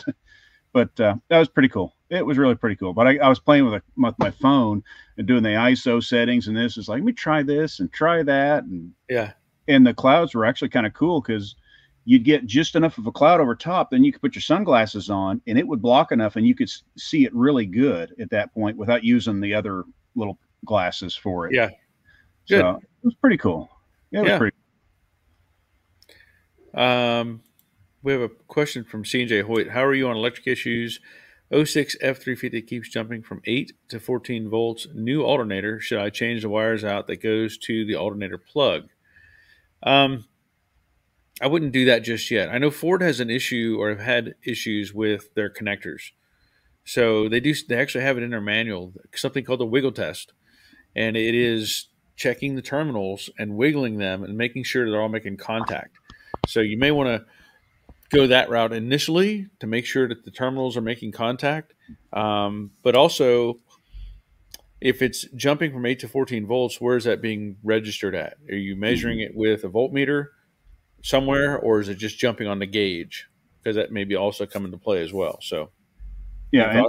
but uh, that was pretty cool. It was really pretty cool. But I, I was playing with, a, with, my phone and doing the ISO settings, and this is like, let me try this and try that, and yeah. And the clouds were actually kind of cool because you'd get just enough of a cloud over top, then you could put your sunglasses on, and it would block enough, and you could see it really good at that point without using the other little glasses for it. Yeah. Good. So it was pretty cool. Yeah, it was yeah. pretty um, we have a question from CJ Hoyt. How are you on electric issues? 06 F350 keeps jumping from 8 to 14 volts. New alternator. Should I change the wires out that goes to the alternator plug? Um, I wouldn't do that just yet. I know Ford has an issue or have had issues with their connectors. So they do. They actually have it in their manual, something called the wiggle test, and it is checking the terminals and wiggling them and making sure they're all making contact. So you may want to go that route initially to make sure that the terminals are making contact. Um, but also, if it's jumping from 8 to 14 volts, where is that being registered at? Are you measuring it with a voltmeter somewhere, or is it just jumping on the gauge? Because that may be also come into play as well. So, yeah. And,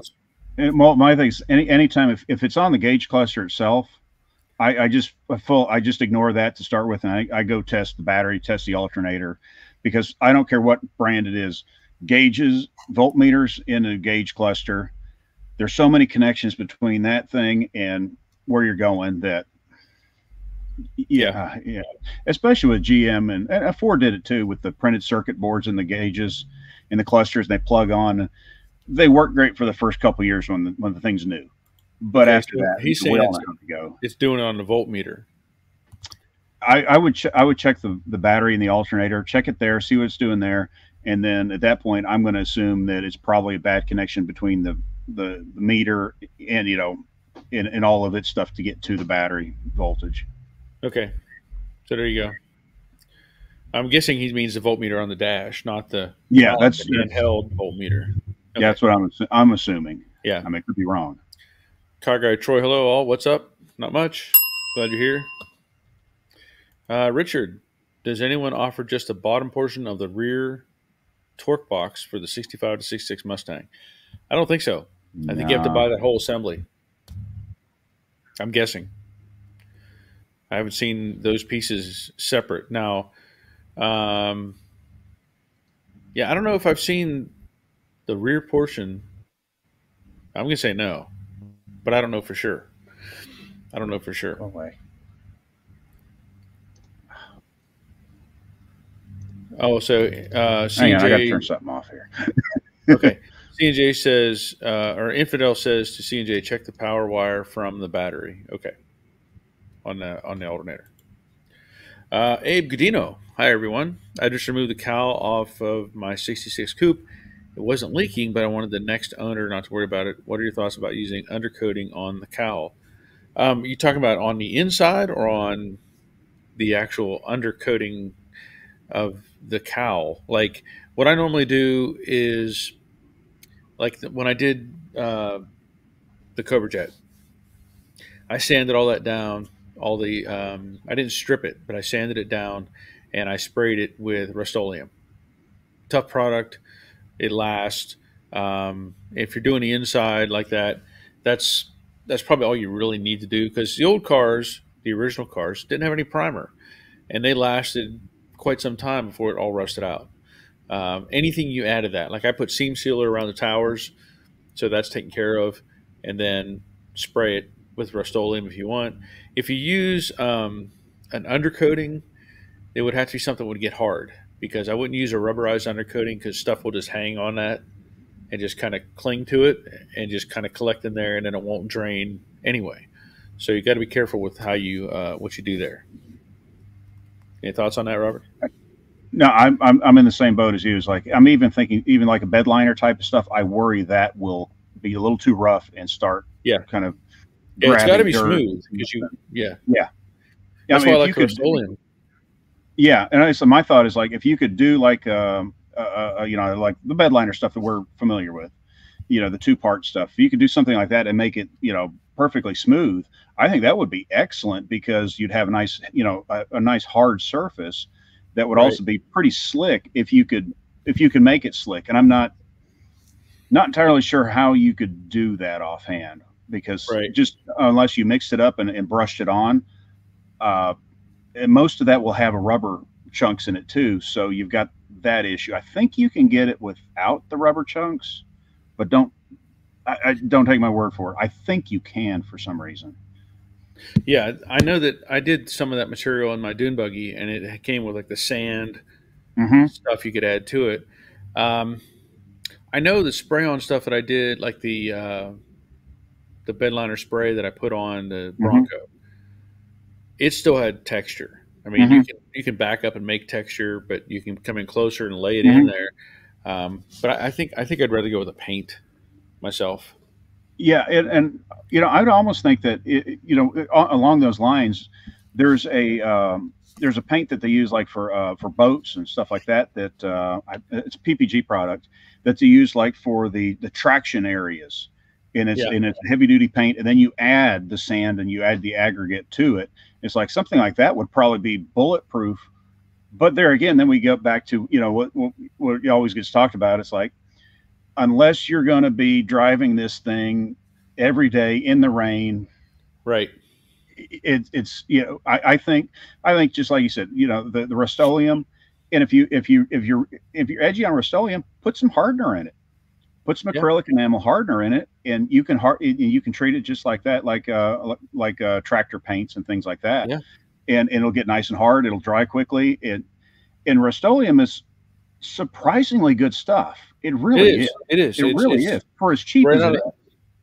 and, well, my thing is, any anytime if, if it's on the gauge cluster itself, I, I just full I just ignore that to start with, and I, I go test the battery, test the alternator, because I don't care what brand it is. Gauges, voltmeters in a gauge cluster. There's so many connections between that thing and where you're going that yeah, yeah, especially with GM and, and Ford did it too with the printed circuit boards and the gauges and the clusters. They plug on. They work great for the first couple years when the, when the thing's new. But okay, after that, he's saying it's, go. it's doing it on the voltmeter. I, I would ch- I would check the, the battery and the alternator, check it there, see what it's doing there, and then at that point, I'm going to assume that it's probably a bad connection between the the, the meter and you know, and, and all of its stuff to get to the battery voltage. Okay, so there you go. I'm guessing he means the voltmeter on the dash, not the yeah, that's the handheld voltmeter. Okay. Yeah, that's what I'm I'm assuming. Yeah, I mean, could be wrong. Car guy Troy, hello all. What's up? Not much. Glad you're here. Uh, Richard, does anyone offer just the bottom portion of the rear torque box for the 65 to 66 Mustang? I don't think so. I think you have to buy that whole assembly. I'm guessing. I haven't seen those pieces separate. Now, um, yeah, I don't know if I've seen the rear portion. I'm going to say no, but I don't know for sure. I don't know for sure. No way. Oh, so uh, CJ, on, I got to turn something off here. okay. C&J says, uh, or Infidel says to C&J, check the power wire from the battery. Okay, on the on the alternator. Uh, Abe Godino, hi everyone. I just removed the cowl off of my '66 coupe. It wasn't leaking, but I wanted the next owner not to worry about it. What are your thoughts about using undercoating on the cowl? Um, you talking about on the inside or on the actual undercoating of the cowl? Like what I normally do is like the, when I did uh, the Cobra Jet, I sanded all that down. All the um, I didn't strip it, but I sanded it down and I sprayed it with Rust-Oleum. Tough product. It lasts. Um, if you're doing the inside like that, that's that's probably all you really need to do because the old cars, the original cars, didn't have any primer, and they lasted quite some time before it all rusted out. Um, anything you add to that, like I put seam sealer around the towers, so that's taken care of, and then spray it with Rust-Oleum if you want. If you use um, an undercoating, it would have to be something that would get hard because I wouldn't use a rubberized undercoating because stuff will just hang on that and just kind of cling to it and just kind of collect in there, and then it won't drain anyway. So you got to be careful with how you uh, what you do there. Any thoughts on that, Robert? No, I'm, I'm, I'm in the same boat as you. It's like I'm even thinking, even like a bed liner type of stuff. I worry that will be a little too rough and start, yeah, kind of. Yeah, it's got to be smooth because you, yeah, yeah. That's I mean, why I like Rust-Oleum. Yeah, and so my thought is like if you could do like, um, uh, uh, you know, like the bedliner stuff that we're familiar with, you know, the two part stuff. If you could do something like that and make it, you know, perfectly smooth, I think that would be excellent because you'd have a nice, you know, a, a nice hard surface that would right. also be pretty slick if you could if you could make it slick. And I'm not not entirely sure how you could do that offhand because right. just unless you mixed it up and, and brushed it on, uh, and most of that will have a rubber chunks in it too. So you've got that issue. I think you can get it without the rubber chunks, but don't I, I don't take my word for it. I think you can for some reason. Yeah, I know that I did some of that material in my dune buggy, and it came with like the sand mm-hmm. stuff you could add to it. Um, I know the spray on stuff that I did, like the uh, the bedliner spray that I put on the mm-hmm. Bronco, mm-hmm. It still had texture. I mean, mm-hmm. you can you can back up and make texture, but you can come in closer and lay it in mm-hmm. there. Um, but I, I think I think I'd rather go with a paint myself. Yeah, and, and you know, I would almost think that it, you know, along those lines, there's a um, there's a paint that they use like for uh, for boats and stuff like that. That uh, it's a PPG product that they use like for the the traction areas, and it's yeah. and it's heavy duty paint. And then you add the sand and you add the aggregate to it. It's like something like that would probably be bulletproof. But there again, then we go back to you know what what, what always gets talked about. It's like unless you're going to be driving this thing every day in the rain, right? It, it's you know I, I think I think just like you said, you know the the Rust-Oleum, and if you if you if you're if you're edgy on Rust-Oleum, put some hardener in it. Put some acrylic enamel hardener in it, and you can hard you can treat it just like that, like uh like uh, tractor paints and things like that. Yeah. And, and it'll get nice and hard. It'll dry quickly. And and Rust-Oleum is surprisingly good stuff. It really it is. is. It is. It it's, really it's is for as cheap right as it is.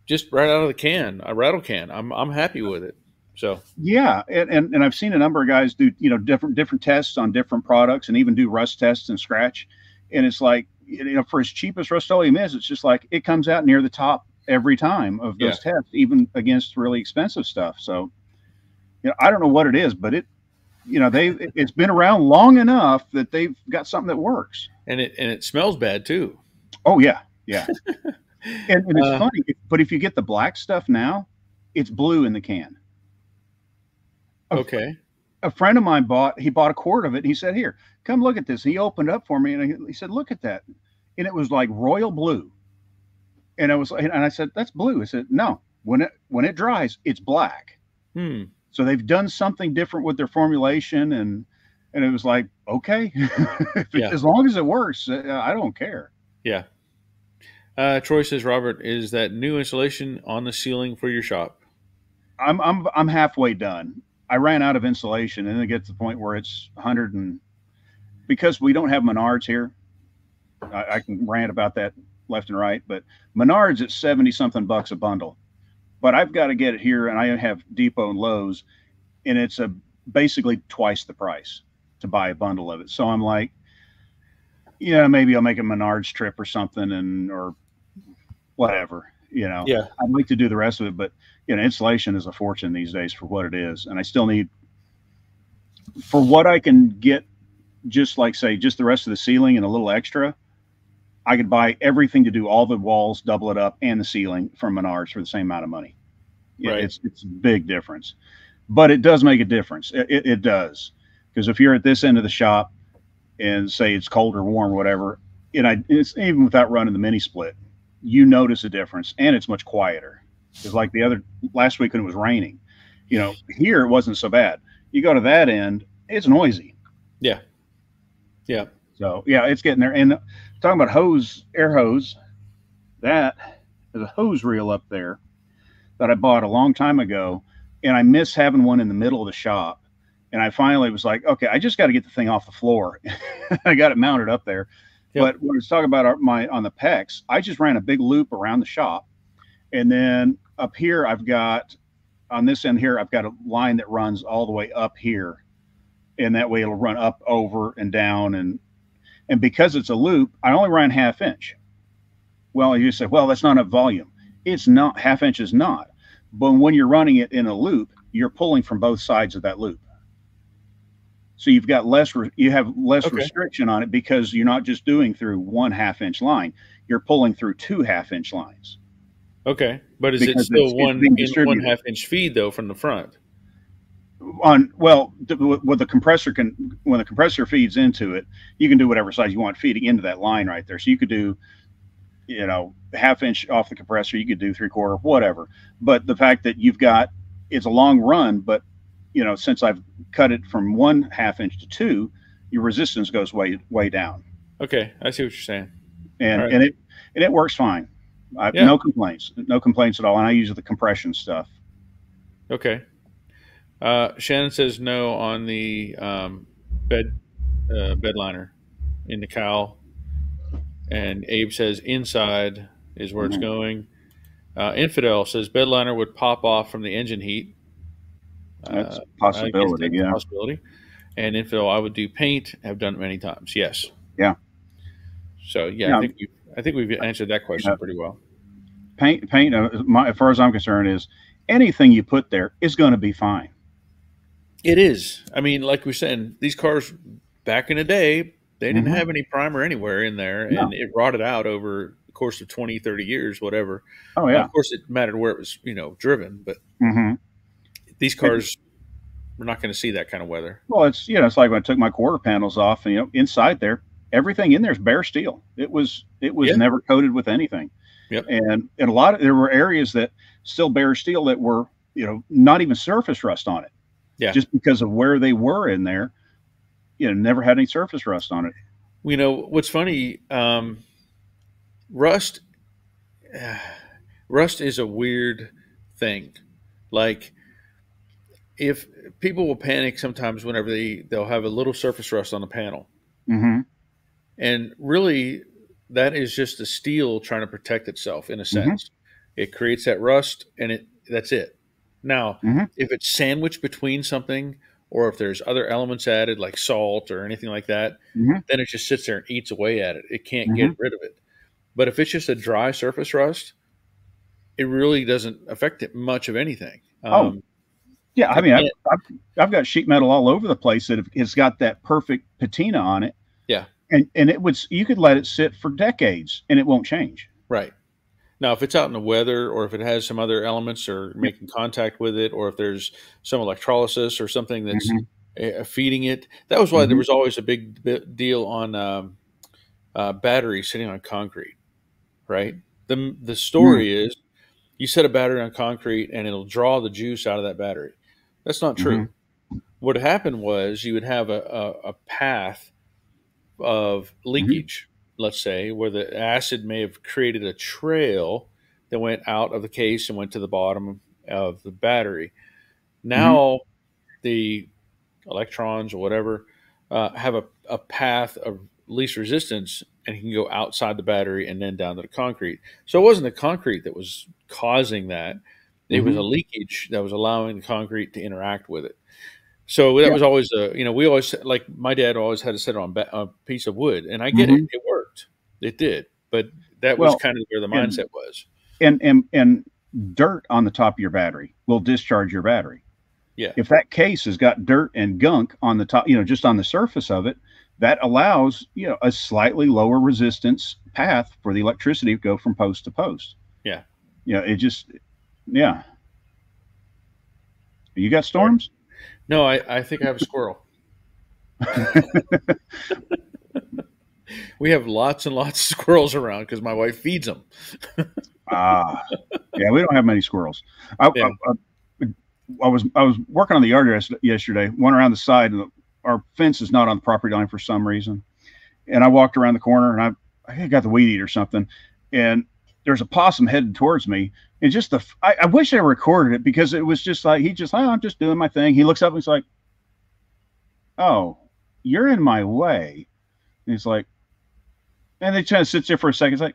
Just right out of the can, a rattle can. I'm I'm happy with it. So yeah, and, and and I've seen a number of guys do you know different different tests on different products and even do rust tests and scratch, and it's like you know for as cheap as Rust-Oleum is, it's just like it comes out near the top every time of those yeah. tests, even against really expensive stuff. So you know I don't know what it is, but it you know they it's been around long enough that they've got something that works. And it and it smells bad too. Oh yeah, yeah. and, and, it's uh, funny, but if you get the black stuff now, it's blue in the can. Okay. A friend of mine bought he bought a quart of it. and he said, "Here, come look at this." He opened up for me and he, said, "Look at that," and it was like royal blue. And I was and I said, "That's blue." I said, "No, when it when it dries, it's black." Hmm. So they've done something different with their formulation, and and it was like, okay, yeah. as long as it works, uh, I don't care. Yeah. Uh, Troy says, Robert, is that new insulation on the ceiling for your shop? I'm I'm I'm halfway done. I ran out of insulation, and it gets to the point where it's 100 and because we don't have Menards here. I, I can rant about that left and right, but Menards at 70 something bucks a bundle. But I've got to get it here, and I have Depot and Lowe's, and it's a basically twice the price to buy a bundle of it. So I'm like, yeah, maybe I'll make a Menards trip or something, and or whatever. You know, yeah, I'd like to do the rest of it, but you know, insulation is a fortune these days for what it is, and I still need for what I can get. Just like say, just the rest of the ceiling and a little extra. I could buy everything to do all the walls, double it up, and the ceiling from Menards for the same amount of money. Yeah, right. It's it's a big difference, but it does make a difference. It, it, it does because if you're at this end of the shop and say it's cold or warm or whatever, and I it's even without running the mini split, you notice a difference, and it's much quieter. Because like the other last week when it was raining, you know, here it wasn't so bad. You go to that end, it's noisy. Yeah. Yeah. So yeah, it's getting there. And talking about hose, air hose, that is a hose reel up there that I bought a long time ago, and I miss having one in the middle of the shop. And I finally was like, okay, I just got to get the thing off the floor. I got it mounted up there. Yep. But when it's talking about our, my on the PEX, I just ran a big loop around the shop, and then up here I've got on this end here I've got a line that runs all the way up here, and that way it'll run up, over, and down, and and because it's a loop, I only ran half inch. Well, you say, well, that's not enough volume. It's not half inch is not. But when you're running it in a loop, you're pulling from both sides of that loop. So you've got less, you have less okay. restriction on it because you're not just doing through one half inch line. You're pulling through two half inch lines. Okay, but is it still it's, one it's one half inch feed though from the front? on well what the compressor can when the compressor feeds into it you can do whatever size you want feeding into that line right there. So you could do you know half inch off the compressor you could do three quarter whatever. But the fact that you've got it's a long run but you know since i've cut it from one half inch to two your resistance goes way way down. Okay i see what you're saying. And right. and it and it works fine I, yeah. no complaints no complaints at all and i use the compression stuff okay uh, Shannon says no on the um, bed uh, bed liner in the cowl, and Abe says inside is where mm-hmm. it's going. Uh, Infidel says bed liner would pop off from the engine heat. That's a uh, possibility. yeah, a possibility. And Infidel, I would do paint. Have done it many times. Yes. Yeah. So yeah, yeah. I think we I think we've answered that question pretty well. Paint, paint. Uh, my, as far as I'm concerned, is anything you put there is going to be fine. It is. I mean, like we are saying, these cars back in the day, they didn't mm-hmm. have any primer anywhere in there, no. and it rotted out over the course of 20, 30 years, whatever. Oh yeah. of course, it mattered where it was, you know, driven, but mm-hmm. these cars, we're not going to see that kind of weather. Well, it's you know, it's like when I took my quarter panels off, and you know, inside there, everything in there is bare steel. It was it was never coated with anything. Yep. And and a lot of there were areas that still bare steel that were you know not even surface rust on it. Yeah. Just because of where they were in there, you know, never had any surface rust on it. You know, what's funny, um, rust, uh, rust is a weird thing. Like, if people will panic sometimes whenever they they'll have a little surface rust on the panel, mm-hmm. And really that is just the steel trying to protect itself in a mm-hmm. sense. Mm-hmm. It creates that rust, and it that's it. Now, mm-hmm. if it's sandwiched between something, or if there's other elements added like salt or anything like that, mm-hmm. then it just sits there and eats away at it. It can't mm-hmm. get rid of it. But if it's just a dry surface rust, it really doesn't affect it much of anything. Oh, um, yeah. I mean, I've, I've, I've, got sheet metal all over the place that has got that perfect patina on it. Yeah. And, and it would, you could let it sit for decades and it won't change. Right. Now, if it's out in the weather, or if it has some other elements, or making contact with it, or if there's some electrolysis or something that's mm-hmm. feeding it. That was why mm-hmm. there was always a big deal on um, uh, batteries sitting on concrete, right? The the story mm-hmm. is you set a battery on concrete and it'll draw the juice out of that battery. That's not true. Mm-hmm. What happened was you would have a, a, a path of mm-hmm. leakage, mm-hmm. let's say, where the acid may have created a trail that went out of the case and went to the bottom of the battery. Now, mm-hmm. the electrons or whatever uh, have a, a path of least resistance and can go outside the battery and then down to the concrete. So it wasn't the concrete that was causing that. It mm-hmm. was a leakage that was allowing the concrete to interact with it. So that yeah. was always a, you know, we always, like my dad always had to set it on a piece of wood. And I get mm-hmm. it. It worked. It did. But that well, was kind of where the mindset and, was. And, and, and dirt on the top of your battery will discharge your battery. Yeah. If that case has got dirt and gunk on the top, you know, just on the surface of it, that allows you know a slightly lower resistance path for the electricity to go from post to post. Yeah. Yeah. It just yeah. You got storms? No, I, I think I have a squirrel. we have lots and lots of squirrels around because my wife feeds them. ah, yeah, we don't have many squirrels. I, yeah. I, I, I, was I was working on the yard yesterday. Went around the side, and our fence is not on the property line for some reason. And I walked around the corner, and I I got the weed eat or something, and there's a possum headed towards me. And just the, I, I, wish I recorded it because it was just like, he just, oh, I'm just doing my thing. He looks up and he's like, oh, you're in my way. And he's like, and they kind of sits there for a second. It's like,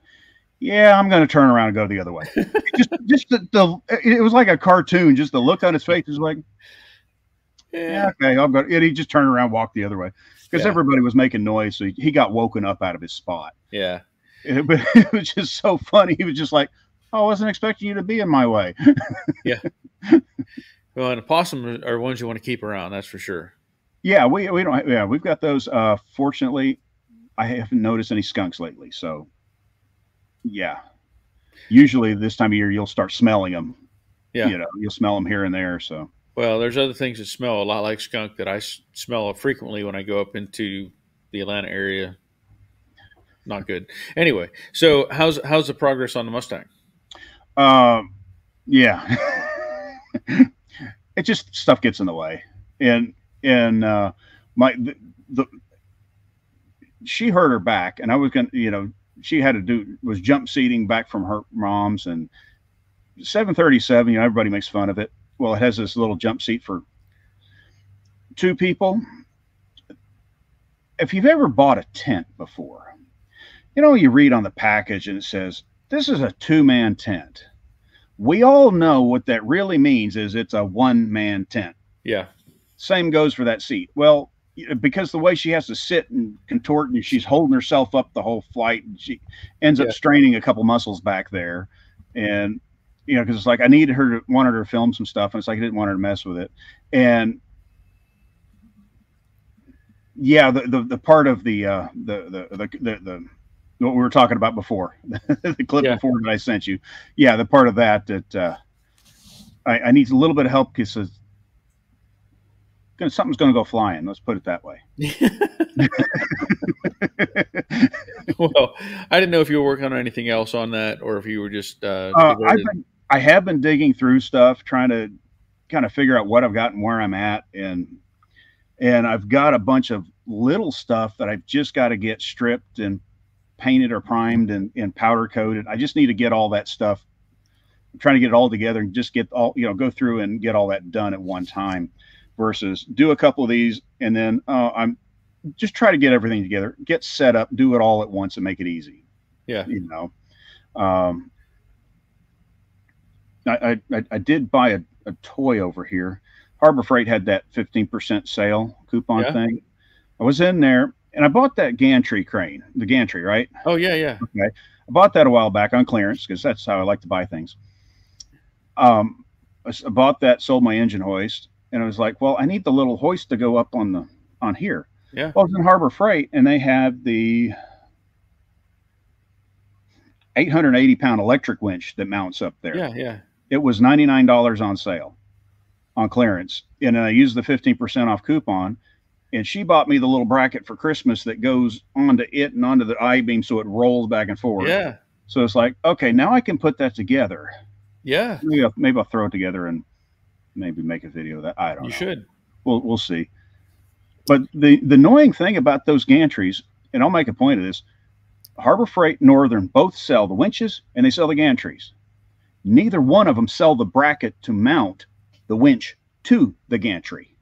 yeah, I'm going to turn around and go the other way. just, just the, the, it was like a cartoon. Just the look on his face was like, yeah, okay, I'll go. And he just turned around, walked the other way because yeah. everybody was making noise. So he, he got woken up out of his spot. Yeah. It, but it was just so funny. He was just like, I wasn't expecting you to be in my way. yeah. Well, and opossum are ones you want to keep around. That's for sure. Yeah, we we don't. Yeah, we've got those. Uh, fortunately, I haven't noticed any skunks lately. So, yeah. Usually this time of year, you'll start smelling them. Yeah. You know, you'll smell them here and there. So. Well, there's other things that smell a lot like skunk that I smell frequently when I go up into the Atlanta area not good. Anyway, so how's how's the progress on the Mustang? Um, yeah, it just stuff gets in the way, and and uh, my the, the she hurt her back, and I was gonna, you know, she had to do was jump seating back from her mom's and 737. You know, everybody makes fun of it. Well, it has this little jump seat for two people. If you've ever bought a tent before, you know, you read on the package and it says, this is a two man tent. We all know what that really means is it's a one man tent. Yeah. Same goes for that seat. Well, because the way she has to sit and contort and she's holding herself up the whole flight and she ends yeah. up straining a couple muscles back there. And, you know, because it's like I needed her to wanted her to film some stuff and it's like I didn't want her to mess with it. And yeah, the the, the part of the uh the the the the, the what we were talking about before, the clip yeah. before that I sent you. Yeah, the part of that that uh, I, I, need a little bit of help because something's going to go flying. Let's put it that way. well, I didn't know if you were working on anything else on that, or if you were just. Uh, uh, I've been, I have been digging through stuff, trying to kind of figure out what I've got and where I'm at, and and I've got a bunch of little stuff that I've just got to get stripped and painted or primed and, and powder coated. I just need to get all that stuff. I'm trying to get it all together and just get all, you know, go through and get all that done at one time versus do a couple of these and then uh, I'm just try to get everything together, get set up, do it all at once and make it easy. Yeah. You know, um, I, I, I did buy a, a toy over here. Harbor Freight had that 15% sale coupon yeah. thing. I was in there and I bought that gantry crane, the gantry, right? Oh yeah, yeah. Okay, I bought that a while back on clearance because that's how I like to buy things. Um, I bought that, sold my engine hoist, and I was like, well, I need the little hoist to go up on the on here. Yeah. Well, I was in Harbor Freight, and they had the 880 pound electric winch that mounts up there. Yeah, yeah. It was $99 on sale. on clearance, and I used the fifteen percent off coupon. And she bought me the little bracket for Christmas that goes onto it and onto the I beam, so it rolls back and forth. Yeah. So it's like, okay, now I can put that together. Yeah. Maybe I'll, maybe I'll throw it together and maybe make a video of that. I don't You know. should. We'll we'll see. But the the annoying thing about those gantries, and I'll make a point of this, Harbor Freight, Northern both sell the winches and they sell the gantries. Neither one of them sell the bracket to mount the winch to the gantry.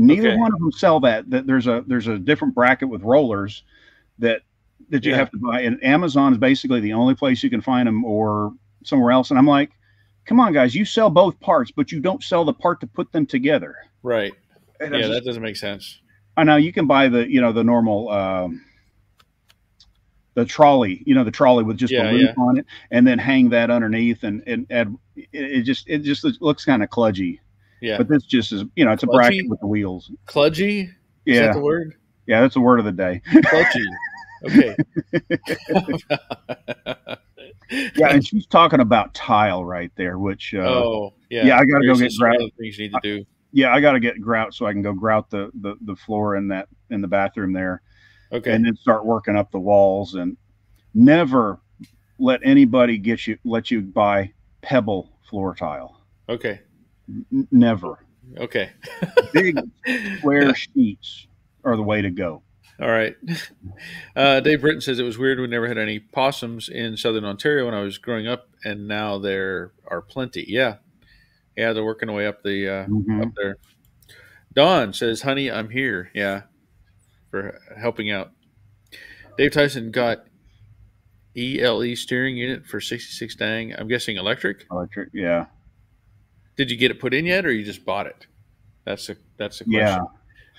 Neither Okay. one of them sell that. That there's a there's a different bracket with rollers that that you Yeah. have to buy, and Amazon is basically the only place you can find them, or somewhere else. And I'm like, come on, guys, you sell both parts, but you don't sell the part to put them together. Right. And Yeah, just- that doesn't make sense. I know you can buy the you know the normal um, the trolley, you know the trolley with just Yeah, a loop yeah. on it, and then hang that underneath, and and add it, it just it just looks kind of kludgy. Yeah. But this just is you know it's a Kludgy? bracket with the wheels. Cludgy? Is Yeah, that the word? yeah, that's the word of the day. Kludgy. Okay. Yeah, and she's talking about tile right there, which uh, oh, yeah. yeah, I gotta go get grout. things you need to do. yeah, I got to get grout so I can go grout the, the the floor in that in the bathroom there. Okay. and then start working up the walls and never let anybody get you let you buy pebble floor tile okay. N- never Okay. big square sheets are the way to go All right. Uh, Dave Britton says it was weird we never had any possums in southern Ontario when I was growing up, and now there are plenty. Yeah. Yeah, they're working their way up the uh, Mhm. up there. Don says, "Honey, I'm here." Yeah, for helping out. Dave Tyson got ELE steering unit for 66 dang. I'm guessing electric. electric yeah Did you get it put in yet, or you just bought it? That's a that's a question. yeah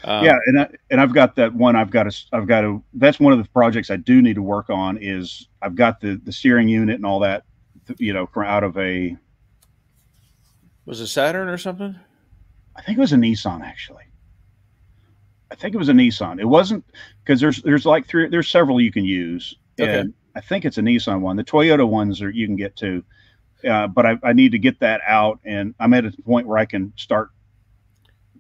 Um, yeah and I, and I've got that one I've got to I've got to that's one of the projects I do need to work on is I've got the the steering unit and all that you know from out of a Was it Saturn or something? I think it was a Nissan actually. I think it was a Nissan. It wasn't because there's there's like three there's several you can use. Okay. And I think it's a Nissan one. The Toyota ones are you can get to. Uh, but I, I need to get that out and I'm at a point where I can start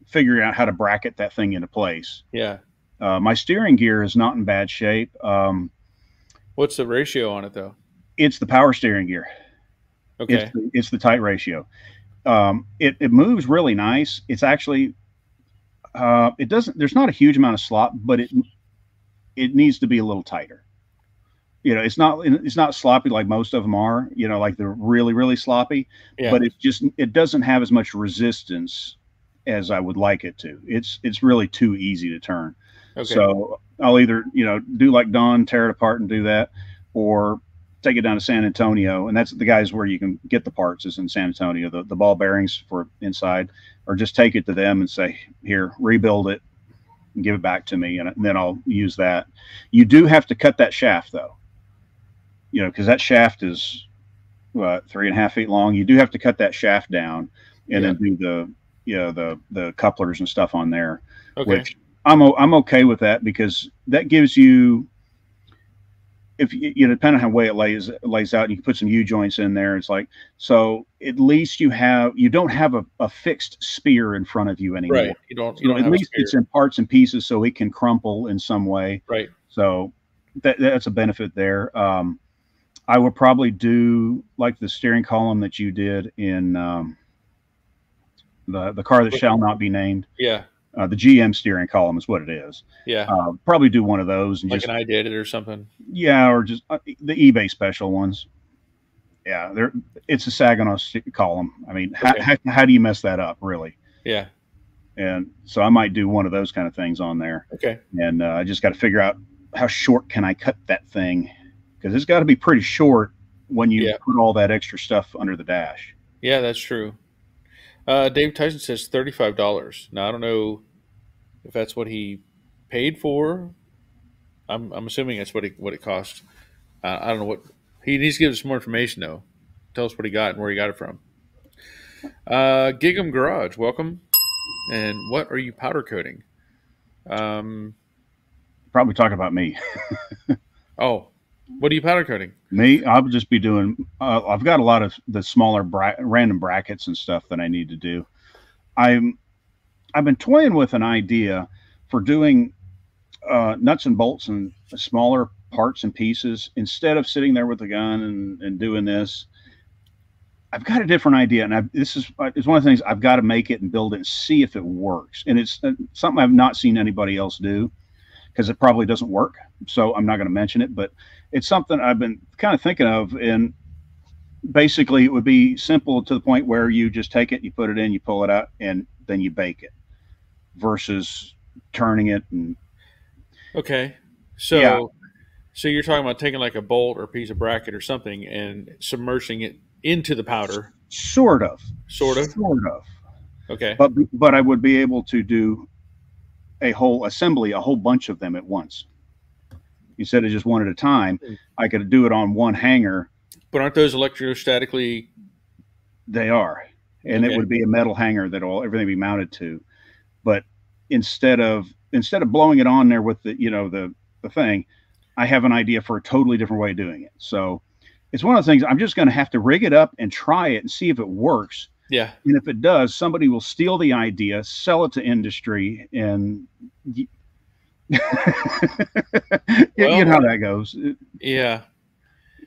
figuring out how to bracket that thing into place. Yeah. Uh, my steering gear is not in bad shape. Um, What's the ratio on it though? it's the power steering gear. Okay. It's the, it's the tight ratio. Um, it, it moves really nice. It's actually uh, it doesn't. There's not a huge amount of slop, but it it needs to be a little tighter. You know, it's not it's not sloppy like most of them are. You know, like they're really really sloppy. yeah. But it's just it doesn't have as much resistance as I would like it to. It's it's really too easy to turn. okay. So I'll either, you know, do like Don, tear it apart and do that, or take it down to San Antonio. And that's the guys where you can get the parts is in San Antonio, the, the ball bearings for inside, or just take it to them and say, here, rebuild it and give it back to me. And, and then I'll use that. You do have to cut that shaft though, you know, because that shaft is what, three and a half feet long. You do have to cut that shaft down and then do the, you know, the, the couplers and stuff on there okay. which I'm I'm okay with that because that gives you if you, you know depending on how way it lays lays out, you can put some U joints in there. It's like so at least you have you don't have a, a fixed spear in front of you anymore. right. You don't. You So don't at least it's in parts and pieces so it can crumple in some way. right. So that that's a benefit there. Um, I would probably do like the steering column that you did in um, the the car that shall not be named. Yeah. Uh, the GM steering column is what it is. Yeah. Uh, probably do one of those and like just an ididit or something. yeah, or just uh, the eBay special ones. Yeah, they're it's a Saginaw column. I mean, how, Okay. how, how do you mess that up, really? Yeah. And so I might do one of those kind of things on there, Okay. and uh, I just got to figure out how short can I cut that thing because it's got to be pretty short when you Yeah. put all that extra stuff under the dash. Yeah, that's true. Uh, Dave Tyson says thirty-five dollars. Now I don't know if that's what he paid for. I'm I'm assuming that's what it what it cost. Uh, I don't know what he needs to give us more information though. Tell us what he got and where he got it from. Uh, Gig'em Garage, welcome. And what are you powder coating? Um. Probably talking about me. Oh. What are you powder coating? Me, I'll just be doing. Uh, I've got a lot of the smaller bra- random brackets and stuff that I need to do. I'm, I've been toying with an idea for doing uh, nuts and bolts and smaller parts and pieces instead of sitting there with the gun and, and doing this. I've got a different idea, and I, this is it's one of the things I've got to make it and build it and see if it works. And it's uh, something I've not seen anybody else do because it probably doesn't work. So I'm not going to mention it, but it's something I've been kind of thinking of. And basically, it would be simple to the point where you just take it, you put it in, you pull it out, and then you bake it versus turning it and. Okay. So. Yeah. So you're talking about taking like a bolt or a piece of bracket or something and submerging it into the powder. Sort of. Sort of. Sort of. Okay. But but I would be able to do a whole assembly, a whole bunch of them at once. Instead of just one at a time, hmm. I could do it on one hanger. But aren't those electrostatically? They are, and okay. it would be a metal hanger that all everything be mounted to. But instead of instead of blowing it on there with the you know the the thing, I have an idea for a totally different way of doing it. So it's one of the things I'm just going to have to rig it up and try it and see if it works yeah. And if it does, somebody will steal the idea, sell it to industry, and you, well, you know how that goes. Yeah.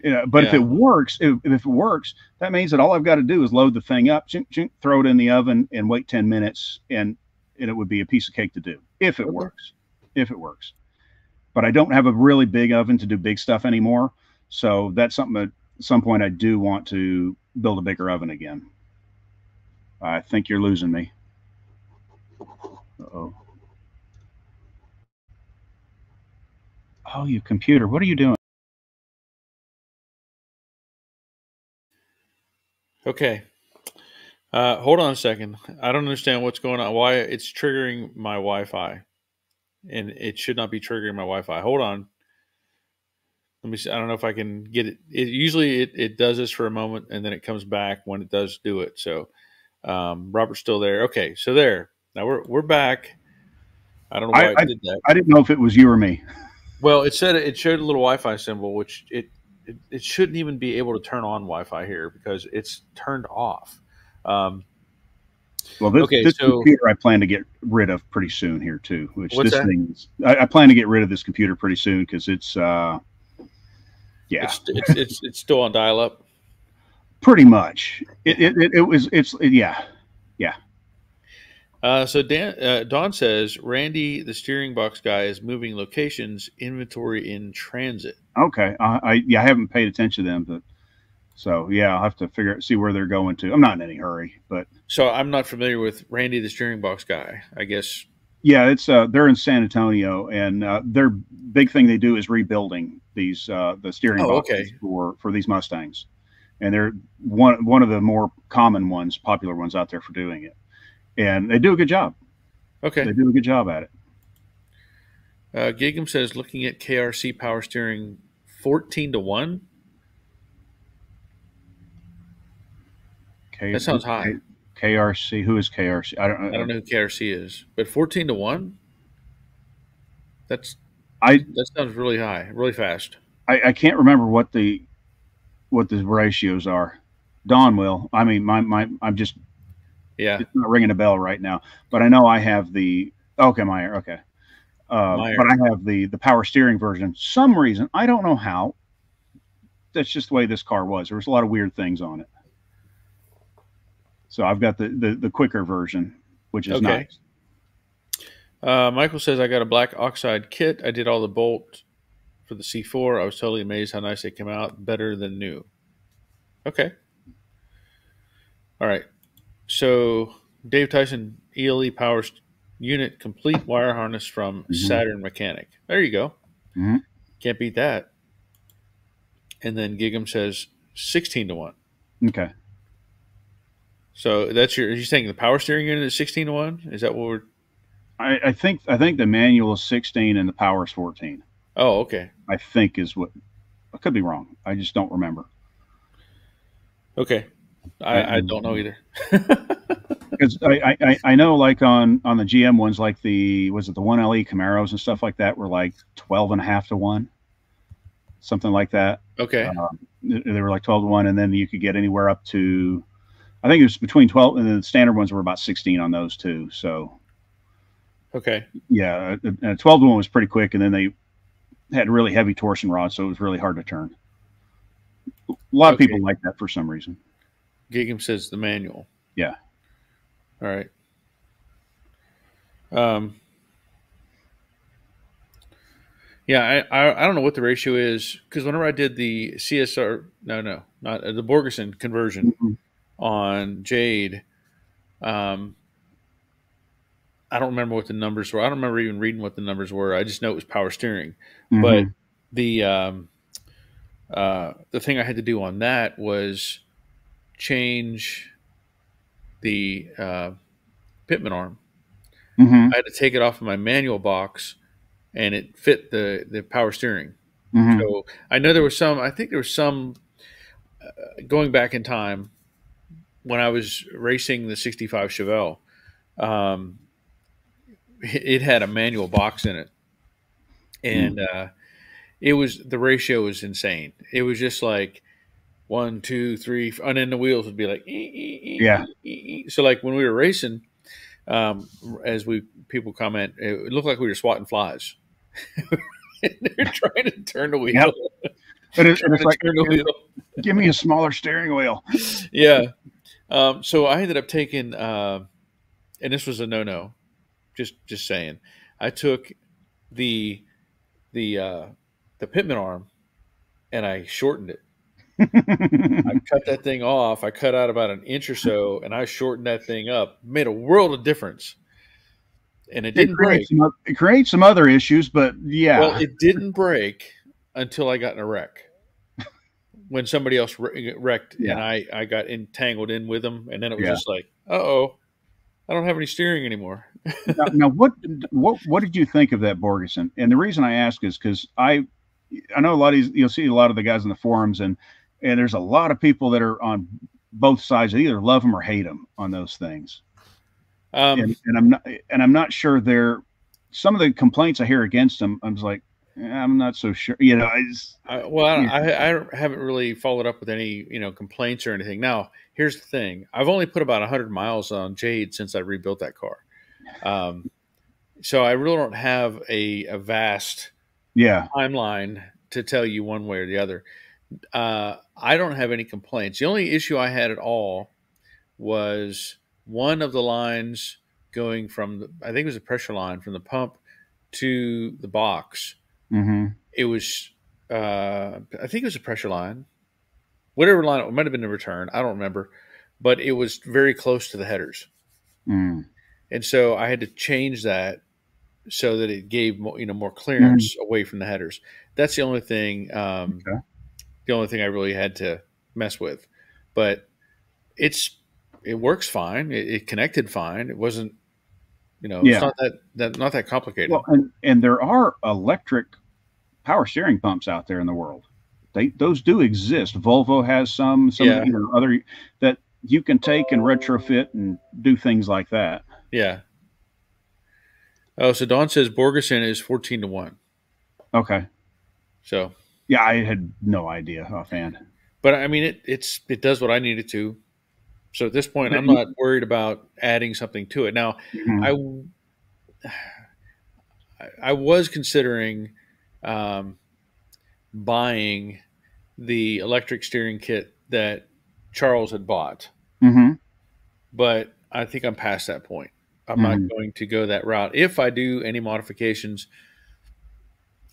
Yeah, but yeah. if it works, if, if, it works, that means that all I've got to do is load the thing up, chink, chink, throw it in the oven, and wait ten minutes, and and it would be a piece of cake to do if it okay. works. If it works, but I don't have a really big oven to do big stuff anymore, so that's something that at some point I do want to build a bigger oven again. I think you're losing me. oh. Oh, you computer, what are you doing? Okay. Uh, hold on a second. I don't understand what's going on. Why it's triggering my Wi-Fi, and it should not be triggering my Wi-Fi. Hold on. Let me see. I don't know if I can get it. it usually, it, it does this for a moment, and then it comes back when it does do it. So um, Robert's still there. Okay, so there. Now we're we're back. I don't know why I, I did that. I didn't know if it was you or me. Well, it said it showed a little Wi-Fi symbol, which it, it, it shouldn't even be able to turn on Wi-Fi here because it's turned off. Um, well, this, okay, this so, computer I plan to get rid of pretty soon here too. Which this that? thing is, I, I, plan to get rid of this computer pretty soon because it's, uh, yeah, it's, it's, it's, it's still on dial-up. Pretty much. It, it, it, was, it's, yeah. Yeah. Uh, so Dan, uh, Don says Randy, the steering box guy, is moving locations, inventory in transit. Okay, uh, I yeah, I haven't paid attention to them, but so yeah, I'll have to figure out see where they're going to. I'm not in any hurry, but so I'm not familiar with Randy, the steering box guy. I guess. Yeah, it's uh, they're in San Antonio, and uh, their big thing they do is rebuilding these uh, the steering oh, boxes okay. for for these Mustangs and they're one one of the more common ones, popular ones out there for doing it, and they do a good job. Okay, they do a good job at it. Uh, Gigam says looking at KRC power steering, fourteen to one. K- that sounds high. KRC. Who is KRC? I don't. I don't know who KRC is, but fourteen to one. That's I. That sounds really high, really fast. I, I can't remember what the what the ratios are. Don will. I mean, my my I'm just yeah, it's not ringing a bell right now, but I know I have the okay Meyer okay, uh, Meyer. but I have the the power steering version. Some reason I don't know how. That's just the way this car was. There was a lot of weird things on it. So I've got the the, the quicker version, which is okay. nice. Uh, Michael says I got a black oxide kit. I did all the bolt for the C4. I was totally amazed how nice they came out, better than new. Okay. All right. So Dave Tyson ELE power unit complete wire harness from mm-hmm. Saturn Mechanic. There you go. Mm-hmm. Can't beat that. And then Gigam says 16 to 1. Okay. So that's your. Are you saying the power steering unit is 16 to 1? Is that what we're. I, I think I think the manual is 16 and the power is 14. Oh, okay. I think is what I could be wrong. I just don't remember. Okay, I, I don't know either. Because I, I, I know like on on the GM ones, like the was it the one LE Camaros and stuff like that were like 12 and a half to one. something like that. Okay. Um, they were like 12 to 1 and then you could get anywhere up to i think it was between 12 and the standard ones were about 16 on those too so okay yeah uh, 12 to 1 was pretty quick and then they had really heavy torsion rods so it was really hard to turn. A lot okay. of people like that for some reason. Gigam says the manual. Yeah. All right. Um yeah, I, I, I don't know what the ratio is because whenever I did the CSR, no, no, not uh, the Borgeson conversion mm-hmm. on Jade, um, I don't remember what the numbers were. I don't remember even reading what the numbers were. I just know it was power steering. Mm-hmm. But the um, uh, the thing I had to do on that was change the uh, pitman arm. Mm-hmm. I had to take it off of my manual box and it fit the the power steering. Mm-hmm. So I know there was some. I think there was some uh, going back in time when I was racing the '65 Chevelle. Um, it had a manual box in it, and mm. uh, it was the ratio was insane. It was just like one, two, three, and then the wheels would be like, yeah. So like when we were racing, um, as we people comment, it looked like we were swatting flies. They're trying to turn the wheel. Yep. But it, it's like, give me a smaller steering wheel. Yeah. Um, so I ended up taking, uh, and this was a no-no. Just, just saying. I took the, the, uh, the pitman arm, and I shortened it. I cut that thing off. I cut out about an inch or so, and I shortened that thing up. Made a world of difference and it didn't it break. Some, it creates some other issues, but yeah. Well, it didn't break until I got in a wreck. when somebody else wrecked yeah. and I, I got entangled in with them, and then it was yeah. just like, oh, I don't have any steering anymore. Now, now, what what what did you think of that Borgeson? And the reason I ask is because I I know a lot of these, you'll see a lot of the guys in the forums, and and there's a lot of people that are on both sides. Either love them or hate them on those things. Um, and, and, I'm not, and I'm not sure they're some of the complaints I hear against them. I'm just like, eh, I'm not so sure. You know, I just, I, well, I, I, I, haven't really followed up with any, you know, complaints or anything. Now, here's the thing: I've only put about 100 miles on Jade since I rebuilt that car. Um, so I really don't have a, a vast, yeah, timeline to tell you one way or the other. Uh, I don't have any complaints. The only issue I had at all was one of the lines going from the, I think it was a pressure line from the pump to the box. Mm-hmm. It was uh, I think it was a pressure line, whatever line it might have been a return. I don't remember, but it was very close to the headers, mm. And so I had to change that so that it gave more, you know more clearance mm. away from the headers. That's the only thing. Um, okay. The only thing I really had to mess with, but it's it works fine. It, it, connected fine. It wasn't, you know, yeah. it's not that, that not that complicated. Well, and, and there are electric power steering pumps out there in the world. They those do exist. Volvo has some, some yeah. other that you can take and retrofit and do things like that. Yeah. Oh, so Don says Borgeson is fourteen to one. Okay. So. Yeah, I had no idea offhand. But I mean, it it's it does what I needed to. So at this point, I'm not worried about adding something to it. Now, mm-hmm. I I was considering um, buying the electric steering kit that Charles had bought, mm-hmm. but I think I'm past that point. I'm mm-hmm. not going to go that route. If I do any modifications,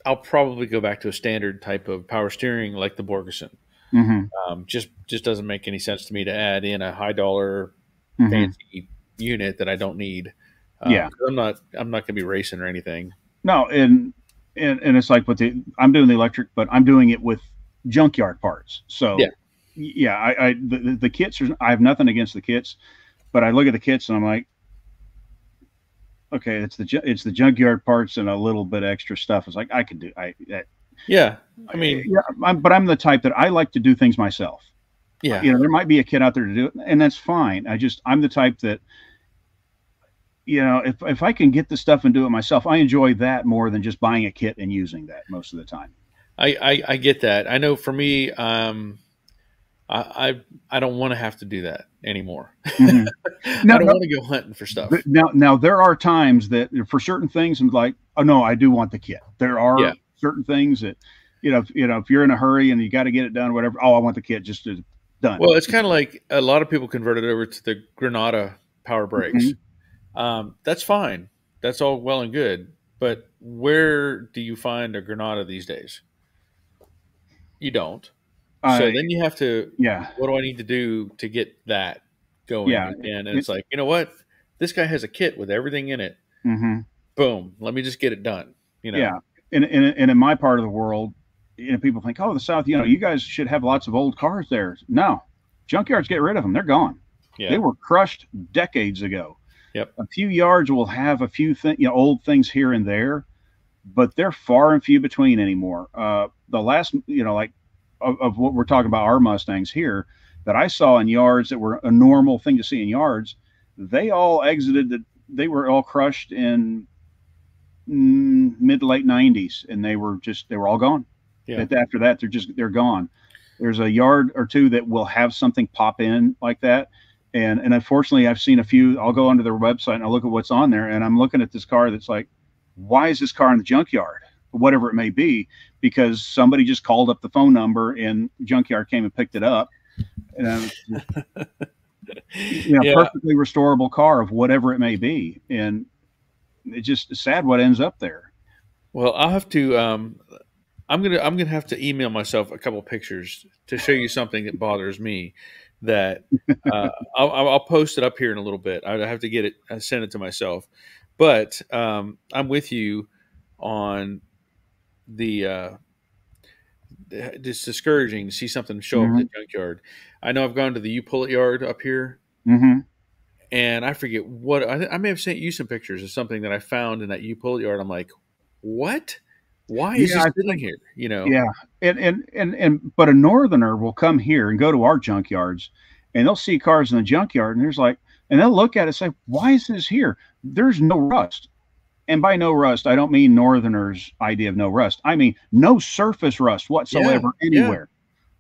I'll probably go back to a standard type of power steering like the Borgeson. Mm-hmm. Um, just just doesn't make any sense to me to add in a high dollar mm-hmm. fancy unit that I don't need. Um, yeah, I'm not I'm not going to be racing or anything. No, and and and it's like with the I'm doing the electric, but I'm doing it with junkyard parts. So yeah, yeah, I, I the, the kits are I have nothing against the kits, but I look at the kits and I'm like, okay, it's the it's the junkyard parts and a little bit extra stuff. It's like I could do I that yeah, I mean, yeah, I'm, but I'm the type that I like to do things myself. Yeah, you know, there might be a kid out there to do it, and that's fine. I just I'm the type that, you know, if if I can get the stuff and do it myself, I enjoy that more than just buying a kit and using that most of the time. I, I, I get that. I know for me, um, I, I, I don't want to have to do that anymore. Mm-hmm. I don't want to go hunting for stuff. Now, now there are times that for certain things, I'm like, oh no, I do want the kit. There are yeah. certain things that, you know, if, you know, if you're in a hurry and you got to get it done, whatever. Oh, I want the kit just to done. Well, it's kind of like a lot of people converted over to the Granada power brakes. Mm-hmm. Um, that's fine. That's all well and good. But where do you find a Granada these days? You don't. Uh, so then you have to. Yeah. What do I need to do to get that going? Yeah. And, it's like you know what, this guy has a kit with everything in it. Mm-hmm. Boom. Let me just get it done. You know. Yeah. And, and, and in my part of the world, you know, people think, oh, the South, you know, you guys should have lots of old cars there. No, junkyards get rid of them. They're gone. Yeah. They were crushed decades ago. Yep. A few yards will have a few things, you know, old things here and there, but they're far and few between anymore. Uh, the last, you know, like of, of, what we're talking about, our Mustangs here that I saw in yards that were a normal thing to see in yards, they all exited. that they were all crushed in mm, mid to late '90s, and they were just they were all gone. Yeah. After that, they're just they're gone. There's a yard or two that will have something pop in like that, and and unfortunately, I've seen a few. I'll go onto their website and I'll look at what's on there, and I'm looking at this car that's like, why is this car in the junkyard? Whatever it may be, because somebody just called up the phone number and junkyard came and picked it up. And, you know, yeah. perfectly restorable car of whatever it may be, and it's just sad what ends up there. Well, I'll have to. Um, I'm gonna I'm gonna have to email myself a couple pictures to show you something that bothers me. That uh, I'll, I'll, post it up here in a little bit. I have to get it, I send it to myself. But um, I'm with you on the. Uh, it's discouraging to see something show mm-hmm. up in the junkyard. I know I've gone to the U Pullet yard up here, mm-hmm. and I forget what I, I, may have sent you some pictures of something that I found in that U Pullet yard. I'm like, what? why is yeah, he sitting here? You know? Yeah. And, and, and, and, but a northerner will come here and go to our junkyards and they'll see cars in the junkyard and there's like, and they'll look at it and say, why is this here? There's no rust. And by no rust, I don't mean northerners' idea of no rust. I mean no surface rust whatsoever yeah, anywhere.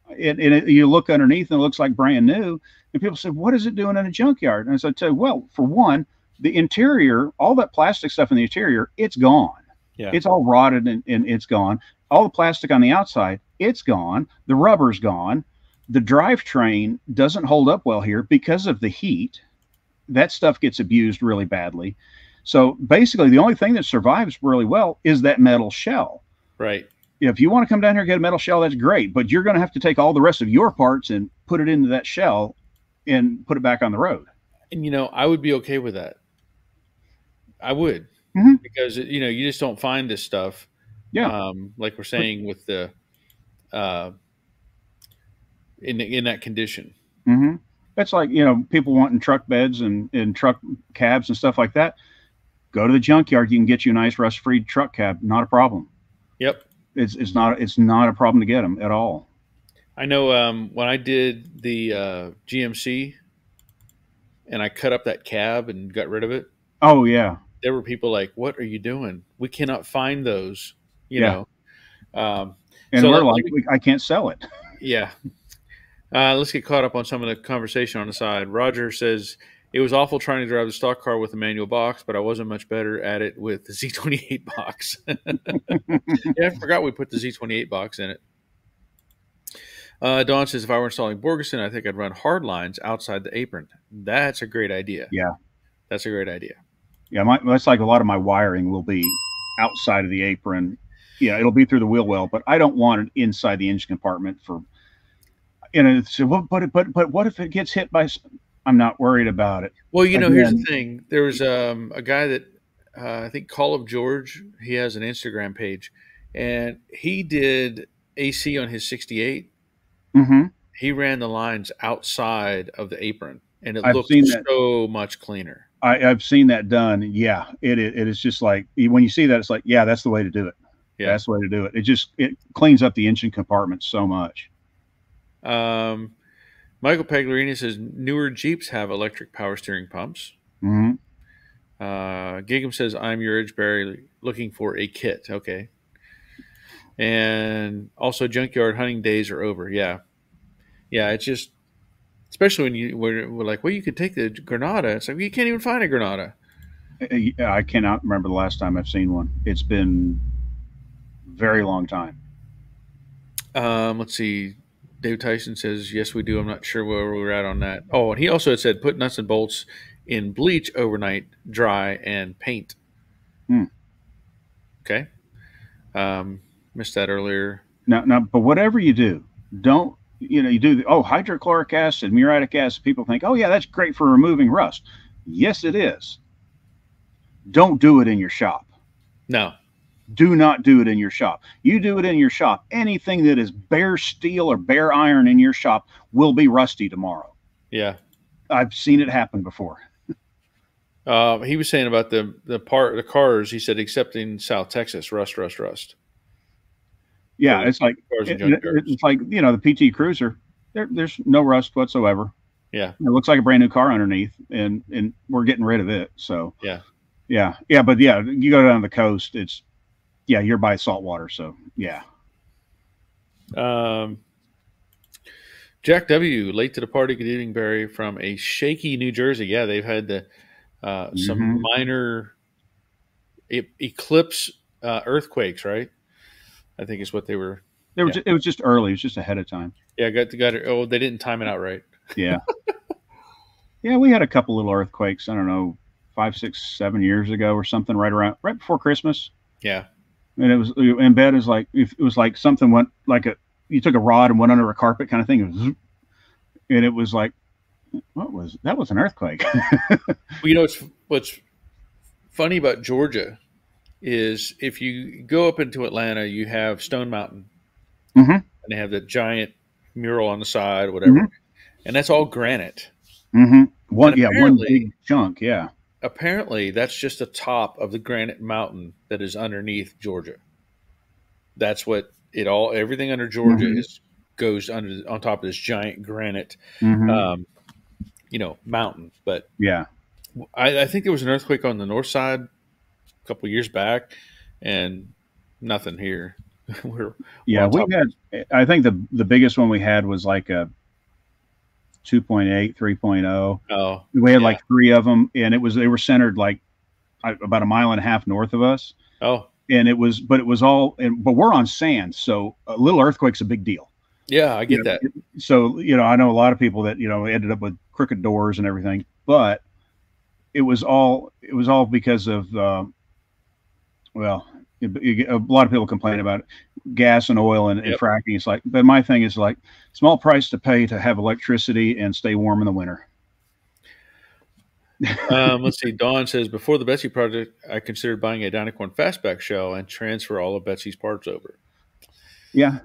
Yeah. And, and it, you look underneath and it looks like brand new. And people say, what is it doing in a junkyard? And I said, well, for one, the interior, all that plastic stuff in the interior, it's gone yeah. It's all rotted and, and it's gone. All the plastic on the outside, it's gone. The rubber's gone. The drivetrain doesn't hold up well here because of the heat. That stuff gets abused really badly. So basically, the only thing that survives really well is that metal shell. Right. If you want to come down here and get a metal shell, that's great. But you're going to have to take all the rest of your parts and put it into that shell and put it back on the road. And, you know, I would be okay with that. I would mm-hmm. because you know you just don't find this stuff. Yeah, um, like we're saying with the uh, in in that condition. Mm-hmm. That's like you know people wanting truck beds and, and truck cabs and stuff like that. Go to the junkyard. You can get you a nice rust-free truck cab. Not a problem. Yep. It's it's not it's not a problem to get them at all. I know um, when I did the uh, GMC and I cut up that cab and got rid of it. Oh yeah, there were people like, "What are you doing? We cannot find those." You yeah. know. Um, and so we're like, me, I can't sell it. Yeah. Uh, let's get caught up on some of the conversation on the side. Roger says it was awful trying to drive the stock car with a manual box, but I wasn't much better at it with the Z28 box. yeah, I forgot we put the Z28 box in it. Uh, Don says if I were installing Borgeson, I think I'd run hard lines outside the apron. That's a great idea. Yeah, that's a great idea yeah, my, that's like a lot of my wiring will be outside of the apron. Yeah, it'll be through the wheel well, but I don't want it inside the engine compartment for. You know, so what? But but but what if it gets hit by? I'm not worried about it. Well, you know, Again, here's the thing. There was um, a guy that uh, I think Call of George. He has an Instagram page, and he did AC on his 68. Mm-hmm. He ran the lines outside of the apron, and it I've looked so much cleaner. I, have seen that done. Yeah, it, it, it is just like when you see that, it's like, yeah, that's the way to do it. Yeah, that's the way to do it. It just it cleans up the engine compartment so much. Um, Michael Pagliarini says newer Jeeps have electric power steering pumps. Mm-hmm. Uh, Gigum says I'm your Edgeberry looking for a kit. Okay. And also, junkyard hunting days are over. Yeah, yeah. It's just, especially when you we're, we're like, well, you could take the Granada. It's like you can't even find a Granada. I cannot remember the last time I've seen one. It's been very long time. Um, let's see. Dave Tyson says, yes, we do. I'm not sure where we're at on that. Oh, and he also had said put nuts and bolts in bleach overnight, dry, and paint. Hmm. Okay. Um, missed that earlier. Now, now, but whatever you do, don't, you know, you do the, oh, hydrochloric acid, muriatic acid. People think, oh, yeah, that's great for removing rust. Yes, it is. Don't do it in your shop. No. Do not do it in your shop. You do it in your shop. Anything that is bare steel or bare iron in your shop will be rusty tomorrow. Yeah. I've seen it happen before. Uh, he was saying about the the part the cars. He said, except in South Texas, rust, rust, rust. Yeah, it's like it, it's like you know the PT Cruiser. There, there's no rust whatsoever. Yeah, it looks like a brand new car underneath, and and we're getting rid of it. So yeah, yeah, yeah, but yeah, you go down the coast, it's yeah, you're by saltwater, so yeah. Um, Jack W. late to the party. Good evening, Barry from a shaky New Jersey. Yeah, they've had the uh, mm-hmm. some minor e- eclipse uh, earthquakes, right? I think is what they were. They were. Yeah. Just, it was just early. It was just ahead of time. Yeah, got got it. Oh, they didn't time it out right. Yeah. yeah, we had a couple little earthquakes. I don't know, five, six, seven years ago or something, right around right before Christmas. Yeah. And it was in bed is like it was like something went like a you took a rod and went under a carpet kind of thing. Was, and it was like, what was that? Was an earthquake. well, you know what's what's funny about Georgia is if you go up into Atlanta, you have Stone Mountain, mm-hmm. and they have that giant mural on the side, whatever, mm-hmm. and that's all granite. Mm-hmm. One, yeah, one big chunk, yeah apparently that's just the top of the granite mountain that is underneath Georgia. That's what it all everything under Georgia mm-hmm. is goes under on top of this giant granite mm-hmm. um, you know mountain. But yeah, I, I, think there was an earthquake on the north side a couple years back, and nothing here. we're yeah, we had. I think the the biggest one we had was like a 2.8, 3.0. Oh, we had yeah. like three of them, and it was they were centered like about a mile and a half north of us. Oh, and it was, but it was all, and, but we're on sand, so a little earthquake's a big deal. Yeah, I get you know, that. So you know, I know a lot of people that you know ended up with crooked doors and everything, but it was all it was all because of uh, well, a lot of people complain about gas and oil and, yep. and, fracking. It's like, but my thing is like small price to pay to have electricity and stay warm in the winter. um, let's see. Don says before the Betsy project, I considered buying a Dynacorn fastback shell and transfer all of Betsy's parts over. Yeah,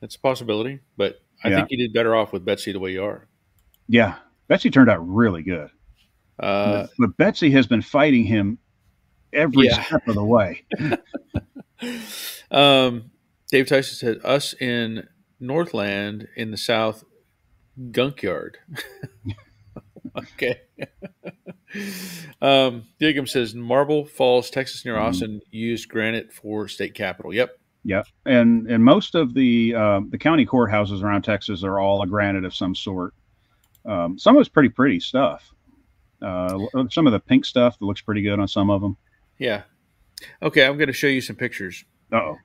that's a possibility, but I yeah. think you did better off with Betsy the way you are. Yeah, Betsy turned out really good. Uh, but, but Betsy has been fighting him every yeah. step of the way. um, Dave Tyson said, "Us in Northland in the South, Gunkyard." okay. um, Digum says Marble Falls, Texas, near mm-hmm. Austin, used granite for state capitol. Yep. Yep. And and most of the uh, the county courthouses around Texas are all a granite of some sort. Um, some of it's pretty pretty stuff. Uh, some of the pink stuff that looks pretty good on some of them. Yeah. Okay, I'm going to show you some pictures. oh.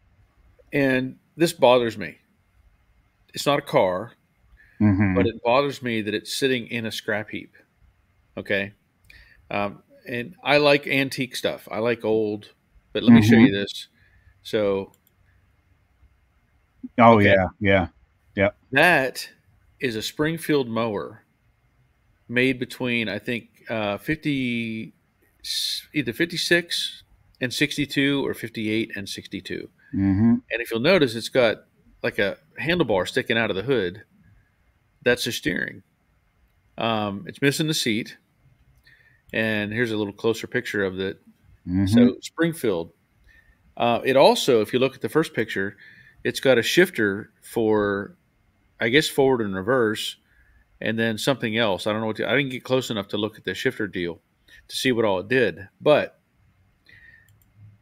And this bothers me. It's not a car, mm-hmm. but it bothers me that it's sitting in a scrap heap. Okay. Um, and I like antique stuff. I like old, but let mm-hmm. me show you mm-hmm. this. So. Oh, okay. yeah. Yeah. Yeah. That is a Springfield mower made between, I think, uh, 50, either 56 and 62 or 58 and 62. Mm-hmm. And if you'll notice, it's got like a handlebar sticking out of the hood. That's the steering. Um, it's missing the seat. And here's a little closer picture of it. Mm-hmm. So Springfield. Uh, it also, if you look at the first picture, it's got a shifter for, I guess, forward and reverse, and then something else. I don't know what. To, I didn't get close enough to look at the shifter deal to see what all it did, but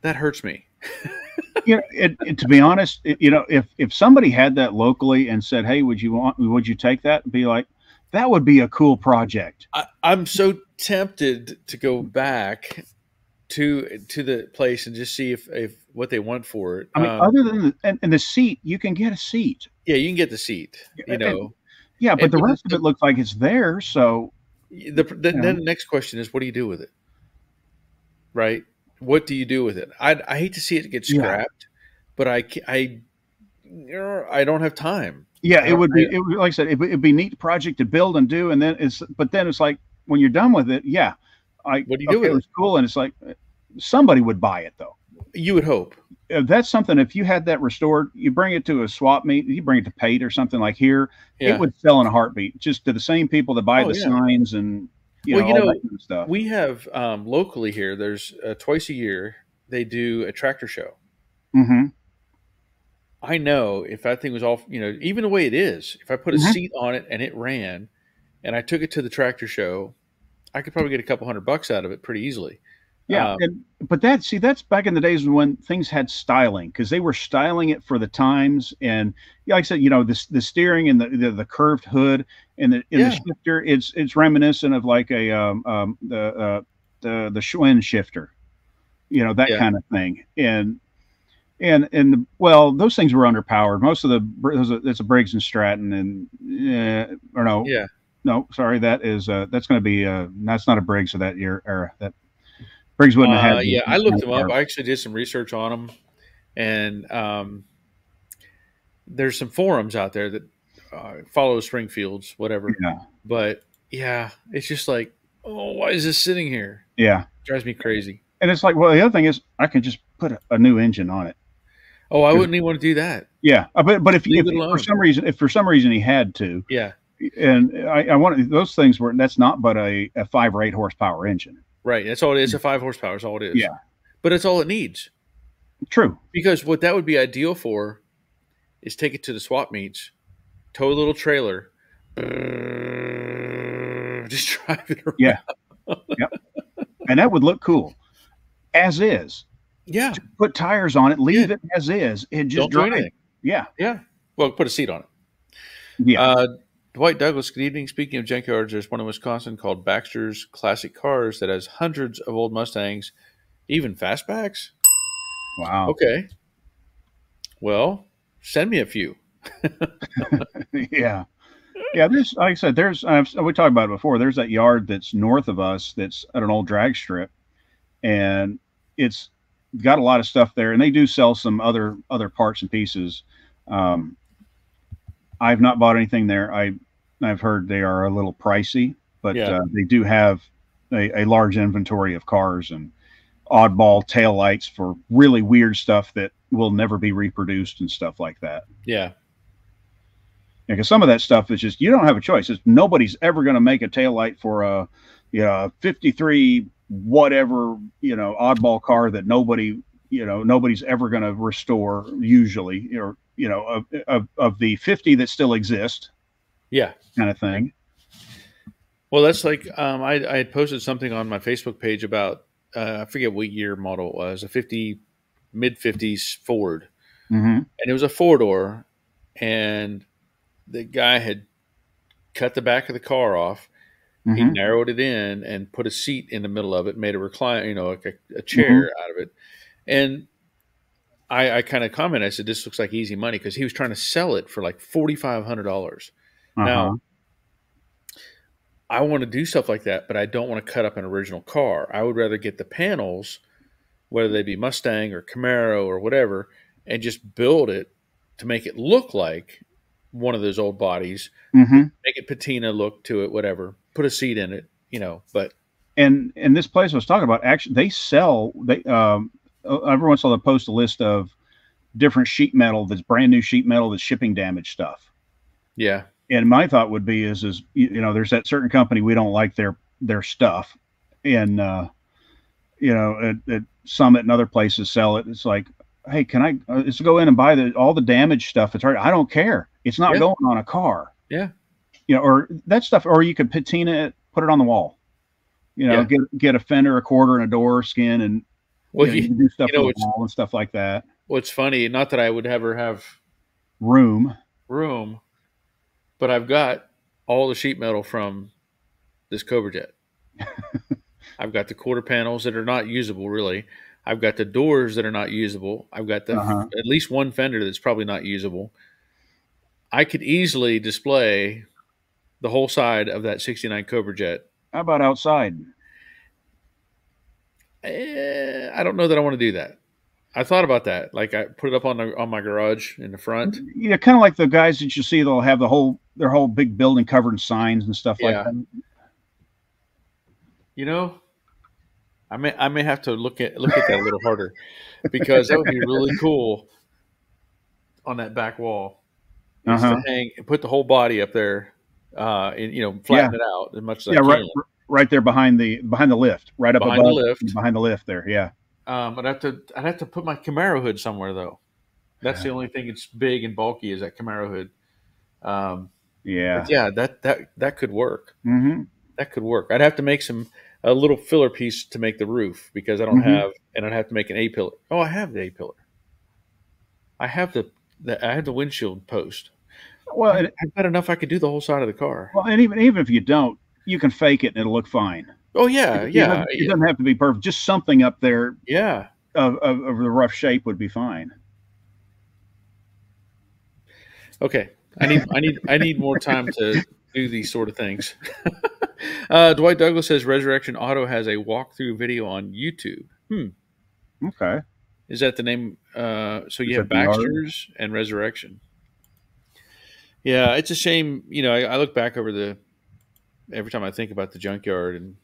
that hurts me. you know, it, it, to be honest, it, you know, if if somebody had that locally and said, "Hey, would you want? Would you take that?" And Be like, that would be a cool project. I, I'm so tempted to go back to to the place and just see if, if what they want for it. I mean, um, other than the, and, and, the seat, you can get a seat. Yeah, you can get the seat. You know. And, yeah, but and, the rest of it looks like it's there. So the, the then the next question is, what do you do with it? Right? What do you do with it? I I hate to see it get scrapped, yeah. but I I I don't have time. Yeah, it would be it would, like I said, it would be neat project to build and do, and then it's but then it's like when you're done with it, yeah, I what do you okay, do with it? It's cool, and it's like somebody would buy it though. You would hope. If that's something. If you had that restored, you bring it to a swap meet, you bring it to Pate or something like here, yeah. it would sell in a heartbeat. Just to the same people that buy oh, the yeah. signs and you well, know, you know, kind of stuff. We have um, locally here. There's uh, twice a year they do a tractor show. Mm-hmm. I know if that thing was all, you know, even the way it is, if I put a mm-hmm. seat on it and it ran, and I took it to the tractor show, I could probably get a couple hundred bucks out of it pretty easily. Yeah, um, and, but that see that's back in the days when things had styling because they were styling it for the times and yeah, like I said, you know, the the steering and the the, the curved hood and the, and yeah. the shifter, it's it's reminiscent of like a um, um the uh, the the Schwinn shifter, you know that yeah. kind of thing, and and and the, well, those things were underpowered. Most of the those it's a Briggs and Stratton and uh, or no, yeah, no, sorry, that is uh, that's going to be uh, that's not a Briggs of that year era. That Briggs wouldn't have had. Uh, yeah, I looked them up. I actually did some research on them, and um, there's some forums out there that uh, follow Springfields, whatever. Yeah. But yeah, it's just like, oh, why is this sitting here? Yeah, it drives me crazy. And it's like, well, the other thing is, I can just put a, a new engine on it. Oh, I wouldn't even want to do that. Yeah, uh, but but if, if for some reason, if for some reason he had to, yeah, and I, I want those things were that's not but a, a five or eight horsepower engine. Right. That's all it is. A five horsepower is all it is. Yeah. But it's all it needs. True. Because what that would be ideal for is take it to the swap meets, tow a little trailer, just drive it around. Yeah. yep. And that would look cool as is. Yeah. put tires on it, leave yeah. it as is, and just Don't drive it. Yeah. Yeah. Well, put a seat on it. Yeah. Uh, Dwight Douglas, good evening. Speaking of junkyards, there's one in Wisconsin called Baxter's Classic Cars that has hundreds of old Mustangs, even fastbacks. Wow. Okay. Well, send me a few. yeah. Yeah, there's like I said, there's I've, we talked about it before. There's that yard that's north of us that's at an old drag strip, and it's got a lot of stuff there, and they do sell some other other parts and pieces. Um, I've not bought anything there. I I've heard they are a little pricey, but yeah. uh, they do have a, a, large inventory of cars and oddball tail lights for really weird stuff that will never be reproduced and stuff like that. Yeah. Because some of that stuff is just you don't have a choice. It's, nobody's ever going to make a tail light for a you know, 53 whatever you know oddball car that nobody you know nobody's ever going to restore usually or you know of, of, of the 50 that still exist yeah kind of thing well that's like um, I, I had posted something on my facebook page about uh, i forget what year model it was a 50 mid 50s ford mm-hmm. and it was a four door and the guy had cut the back of the car off mm-hmm. he narrowed it in and put a seat in the middle of it made a recline you know a, a chair mm-hmm. out of it and I, I kind of commented. I said, "This looks like easy money" because he was trying to sell it for like forty five hundred dollars. Uh-huh. Now, I want to do stuff like that, but I don't want to cut up an original car. I would rather get the panels, whether they be Mustang or Camaro or whatever, and just build it to make it look like one of those old bodies. Mm-hmm. Make it patina look to it, whatever. Put a seat in it, you know. But and and this place I was talking about, actually, they sell they um, uh, every once in a while post a list of different sheet metal that's brand new sheet metal that's shipping damage stuff. Yeah. And my thought would be is is you know there's that certain company we don't like their their stuff, and uh, you know at, at Summit and other places sell it. It's like, hey, can I uh, let's go in and buy the all the damage stuff? It's right. I don't care. It's not yeah. going on a car. Yeah. You know, or that stuff, or you could patina it, put it on the wall. You know, yeah. get get a fender, a quarter, and a door skin, and well, you, you do stuff you know, the wall and stuff like that. what's funny, not that I would ever have room, room, but I've got all the sheet metal from this Cobra Jet. I've got the quarter panels that are not usable, really. I've got the doors that are not usable. I've got the uh-huh. at least one fender that's probably not usable. I could easily display the whole side of that 69 Cobra Jet. How about outside? Eh, I don't know that I want to do that. I thought about that. Like I put it up on the on my garage in the front. Yeah, kind of like the guys that you see. They'll have the whole their whole big building covered in signs and stuff yeah. like that. You know, I may I may have to look at look at that a little harder because that would be really cool on that back wall. Uh-huh. To hang put the whole body up there, uh, and you know flatten yeah. it out as much as yeah, I right, right there behind the behind the lift, right up behind above the lift, behind the lift there. Yeah. Um, I'd have to I'd have to put my Camaro hood somewhere though. That's the only thing that's big and bulky is that Camaro hood. Um, yeah, yeah, that that that could work. Mm-hmm. That could work. I'd have to make some a little filler piece to make the roof because I don't mm-hmm. have, and I'd have to make an A pillar. Oh, I have the A pillar. I have the, the I have the windshield post. Well, I, I've got enough. I could do the whole side of the car. Well, and even even if you don't, you can fake it and it'll look fine. Oh yeah, yeah. It, it doesn't have to be perfect. Just something up there. Yeah. Of, of, of the rough shape would be fine. Okay, I need I need I need more time to do these sort of things. uh, Dwight Douglas says Resurrection Auto has a walkthrough video on YouTube. Hmm. Okay. Is that the name? Uh, so you Is have Baxter's and Resurrection. Yeah, it's a shame. You know, I, I, look back over the every time I think about the junkyard and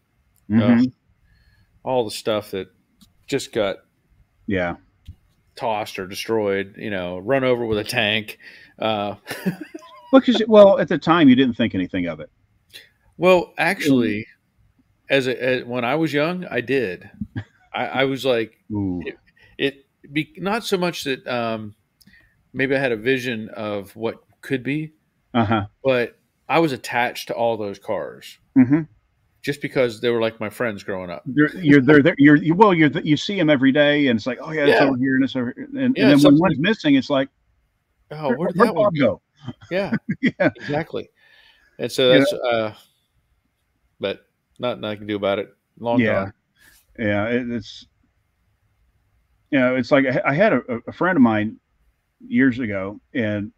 mm-hmm. uh, all the stuff that just got yeah tossed or destroyed. You know, run over with a tank. Uh, because well, at the time you didn't think anything of it. Well, actually, as, a, as when I was young, I did. I, I was like, it, it, be not so much that um, maybe I had a vision of what could be, uh-huh. but I was attached to all those cars. Mm-hmm just because they were like my friends growing up. You're you're there. there you're you, well. You're you see them every day, and it's like, oh yeah, it's yeah. over here and it's over. Here. And, yeah, and then when one's missing, it's like, oh, where, where did that one go? Yeah, yeah, exactly. And so that's, yeah. uh, but nothing I can do about it. Long yeah, gone. yeah. It, it's you know, it's like I had a, a friend of mine years ago, and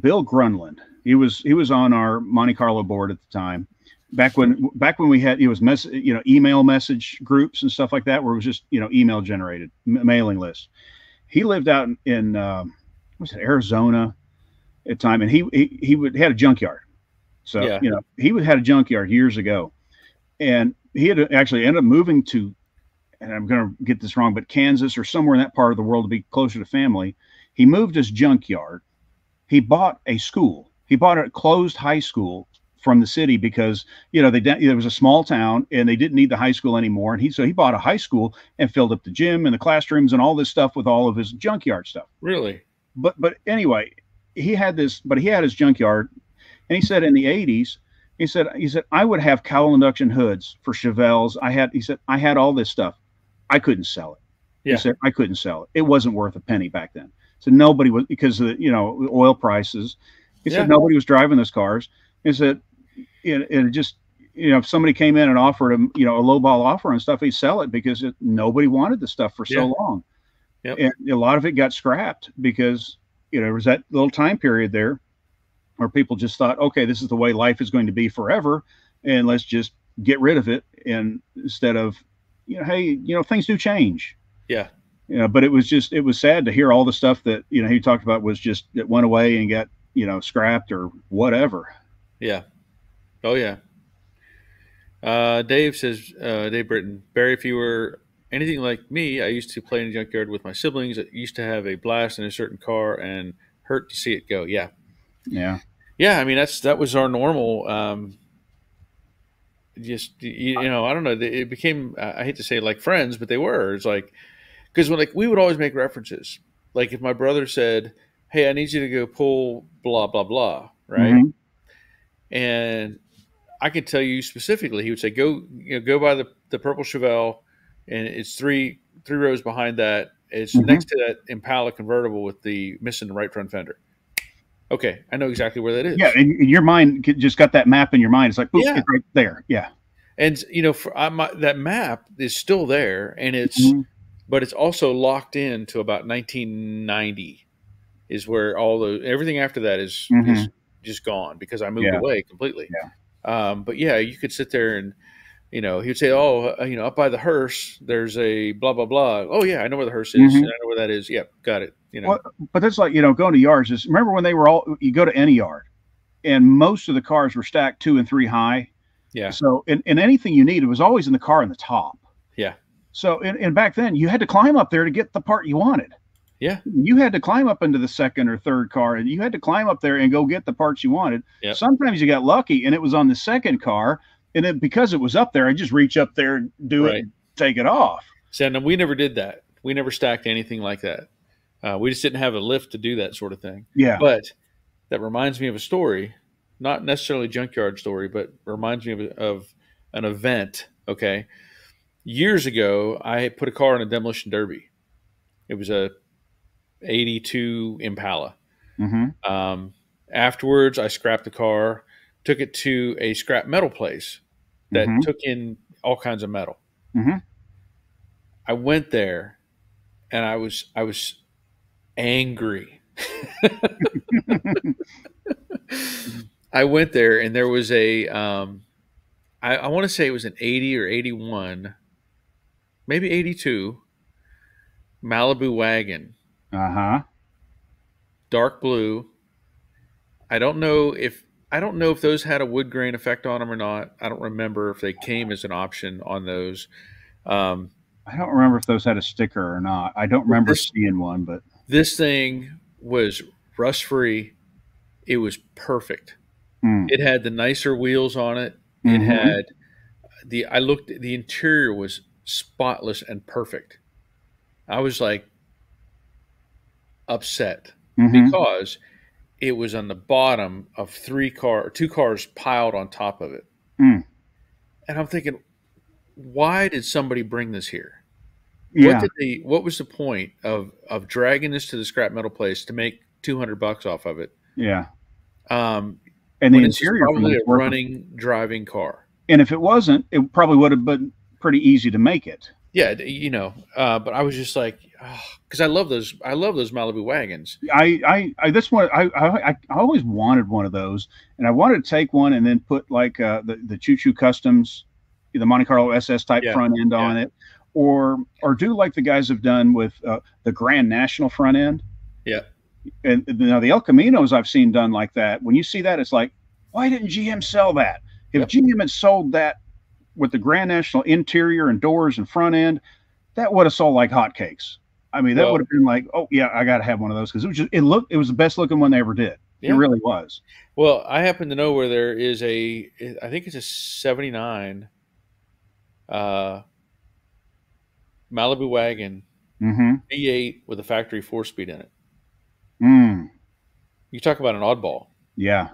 Bill Grunland. He was he was on our Monte Carlo board at the time back when back when we had it was mess you know email message groups and stuff like that where it was just you know email generated mailing lists he lived out in, in uh, was it arizona at time and he he, he would had a junkyard. So yeah. you know he would had a junkyard years ago. And he had actually ended up moving to and i'm going to get this wrong but kansas or somewhere in that part of the world to be closer to family. He moved his junkyard. He bought a school. He bought a closed high school from the city because you know they it was a small town and they didn't need the high school anymore. And he so he bought a high school and filled up the gym and the classrooms and all this stuff with all of his junkyard stuff. Really? But but anyway, he had this, but he had his junkyard, and he said in the '80s, he said he said I would have cowl induction hoods for Chevelles. I had he said I had all this stuff. I couldn't sell it. Yeah. He said I couldn't sell it. It wasn't worth a penny back then. So nobody was because of the you know oil prices. He yeah. said nobody was driving those cars. He said it, it just you know if somebody came in and offered him you know a low ball offer and stuff he'd sell it because it, nobody wanted the stuff for so long. Yep. and a lot of it got scrapped because you know there was that little time period there where people just thought okay this is the way life is going to be forever and let's just get rid of it and instead of you know hey you know things do change. Yeah. You know, but it was just it was sad to hear all the stuff that you know he talked about was just it went away and got you know scrapped or whatever. Yeah Oh yeah. Uh, Dave says, uh, Dave Britton, Barry, if you were anything like me, I used to play in the junkyard with my siblings. It used to have a blast in a certain car and hurt to see it go. Yeah. Yeah. Yeah. I mean, that's, that was our normal, um, just, you, you know, I don't know. It became, I hate to say like friends, but they were, it's like, cause when like, we would always make references. Like if my brother said, Hey, I need you to go pull blah, blah, blah. Right. Mm-hmm. And I could tell you specifically. He would say, "Go, you know, go by the the purple Chevelle, and it's three three rows behind that, It's mm-hmm. next to that Impala convertible with the missing the right front fender. Okay, I know exactly where that is. Yeah, and your mind just got that map in your mind. It's like, yeah. it's right there. Yeah, and you know, for, uh, that map is still there, and it's, mm-hmm. but it's also locked in to about 1990, is where all the everything after that is, mm-hmm. is just gone because I moved yeah. away completely. Yeah. Um, but yeah, you could sit there and you know, he'd say, "Oh, uh, you know, up by the hearse, there's a blah blah blah." Oh yeah, I know where the hearse is. Mm-hmm. I know where that is. Yep, got it. You know, well, but that's like you know, going to yards. Is remember when they were all you go to any yard, and most of the cars were stacked two and three high. Yeah. So, in, in anything you need, it was always in the car in the top. Yeah. So, and, and back then, you had to climb up there to get the part you wanted. Yeah. You had to climb up into the second or third car, and you had to climb up there and go get the parts you wanted. Yep. Sometimes you got lucky, and it was on the second car and then because it was up there, I just reach up there and do right. it, and take it off. So no, we never did that. We never stacked anything like that. Uh, we just didn't have a lift to do that sort of thing. Yeah. But that reminds me of a story, not necessarily junkyard story, but reminds me of, of an event. Okay. Years ago, I put a car in a demolition derby. It was a 82 Impala. Mm-hmm. Um, afterwards, I scrapped the car, took it to a scrap metal place that mm-hmm. took in all kinds of metal. Mm-hmm. I went there, and I was I was angry. I went there, and there was a um, I, I want to say it was an eighty or eighty one, maybe eighty two Malibu wagon. Uh huh. Dark blue. I don't know if I don't know if those had a wood grain effect on them or not. I don't remember if they came as an option on those. Um, I don't remember if those had a sticker or not. I don't remember this, seeing one, but this thing was rust free. It was perfect. Mm. It had the nicer wheels on it. Mm-hmm. It had the I looked the interior was spotless and perfect. I was like upset mm-hmm. because it was on the bottom of three car, two cars piled on top of it. Mm. And I'm thinking, why did somebody bring this here? Yeah. What did they? What was the point of of dragging this to the scrap metal place to make two hundred bucks off of it? Yeah. Um, and the interior probably a running, driving car. And if it wasn't, it probably would have been pretty easy to make it. Yeah, you know. Uh, but I was just like, because I love those. I love those Malibu wagons. I, I, I this one, I, I, I always wanted one of those, and I wanted to take one and then put like uh, the the Choo Choo Customs, the Monte Carlo SS type yeah. front end on it, or or do like the guys have done with uh, the Grand National front end. Yeah. And you know the El Caminos I've seen done like that. When you see that, it's like, why didn't GM sell that? If yep. GM had sold that with the Grand National interior and doors and front end, that would have sold like hotcakes. I mean, that well, would have been like, oh yeah, I got to have one of those because it was just it looked it was the best looking one they ever did. Yeah. It really was. Well, I happen to know where there is a, I think it's a '79 uh, Malibu wagon mm-hmm. V8 with a factory four speed in it. Mm. You talk about an oddball. Yeah.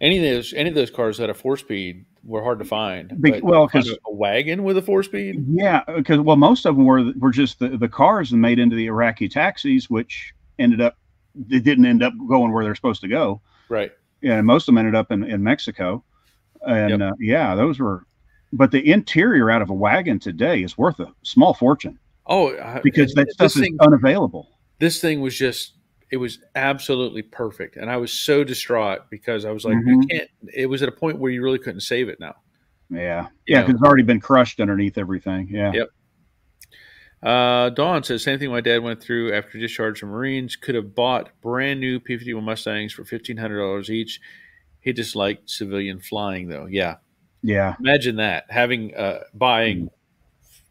Any of those any of those cars that had a four speed were hard to find. Be, well, because a wagon with a four speed. Yeah, because well, most of them were were just the, the cars and made into the Iraqi taxis, which ended up they didn't end up going where they're supposed to go. Right. Yeah, and most of them ended up in, in Mexico, and yep. uh, yeah, those were. But the interior out of a wagon today is worth a small fortune. Oh, because that stuff thing, is unavailable. This thing was just it was absolutely perfect, and I was so distraught because I was like, mm-hmm. you can't. It was at a point where you really couldn't save it now. Yeah, yeah, because it's already been crushed underneath everything. Yeah. Yep. Uh, Don says same thing my dad went through after discharge from Marines. Could have bought brand new P-51 Mustangs for fifteen hundred dollars each. He disliked civilian flying though. Yeah. Yeah. Imagine that having uh, buying mm.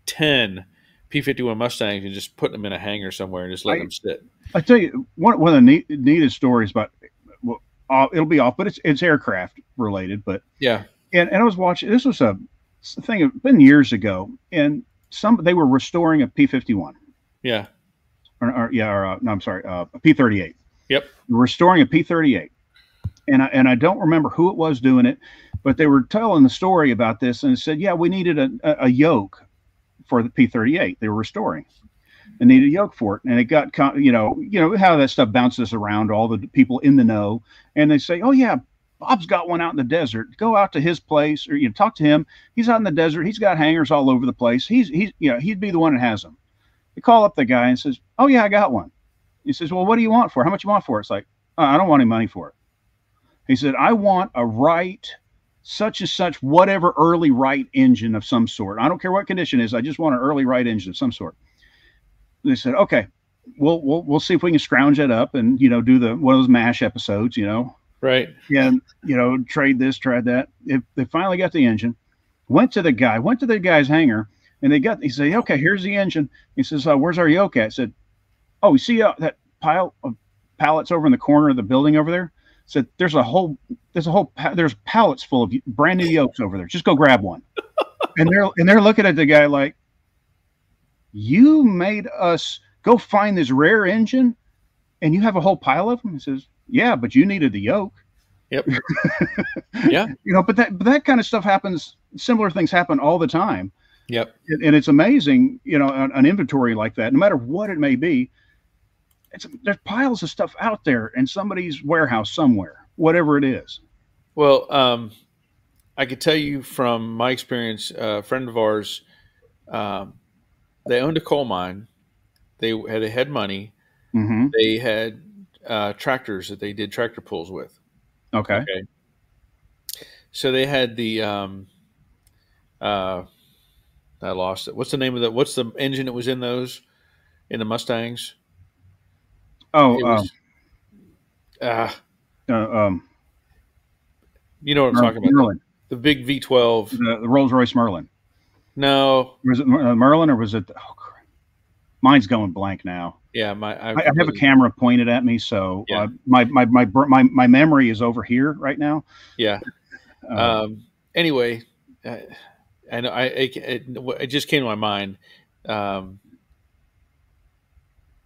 ten P-51 Mustangs and just putting them in a hangar somewhere and just letting I, them sit. I tell you, one one of the neat, neatest stories about well, uh, it'll be off, but it's it's aircraft related. But yeah, and and I was watching. This was a thing. It's been years ago, and some they were restoring a P fifty one. Yeah. Or, or, yeah, or, uh, no, I'm sorry, uh, a P thirty eight. Yep. Restoring a P thirty eight, and I and I don't remember who it was doing it, but they were telling the story about this and said, yeah, we needed a, a, a yoke for the P thirty eight. They were restoring. and needed a yoke for it. And it got, you know, you know how that stuff bounces around all the people in the know, and they say, "Oh yeah, Bob's got one out in the desert. Go out to his place, or you know, talk to him. He's out in the desert. He's got hangars all over the place. He's he's you know he'd be the one that has them." They call up the guy and says, "Oh yeah, I got one." He says, "Well, what do you want for? It? How much you want for it?" It's like, oh, "I don't want any money for it." He said, "I want a Wright." Such and such whatever early Wright engine of some sort. I don't care what condition is. I just want an early Wright engine of some sort they said, okay, we'll we'll we'll see if we can scrounge it up and you know do the one of those M*A*S*H episodes, you know. Right. And you know, trade this, trade that. If they finally got the engine, went to the guy, went to the guy's hangar, and they got. He said, okay, here's the engine. He says, uh, where's our yoke at? I said, oh, you see uh, that pile of pallets over in the corner of the building over there? Said, there's a whole there's a whole there's pallets full of brand new yokes over there. Just go grab one. and they're and they're looking at the guy like, you made us go find this rare engine and you have a whole pile of them. He says, yeah, but you needed the yoke. Yep. yeah. You know, but that, but that kind of stuff happens. Similar things happen all the time. Yep. And it's amazing, you know, an, inventory like that, no matter what it may be, there's piles of stuff out there in somebody's warehouse somewhere, whatever it is. Well, um, I could tell you from my experience, a friend of ours, um, they owned a coal mine. They had they had money. Mm-hmm. They had uh, tractors that they did tractor pulls with. Okay. Okay. So they had the um, uh, I lost it. What's the name of the? What's the engine that was in those in the Mustangs? Oh, was, um, uh, uh, um, you know what I'm Mer- talking about? Merlin. The, big V12, the, the Rolls Royce Merlin. No. Was it uh, Merlin or was it? Oh, crap. Mine's going blank now. Yeah, my I, I have a camera pointed at me, so yeah. uh, my, my my my my memory is over here right now. Yeah. Uh, um. Anyway, I, I know I it, it, it, just came to my mind. Um.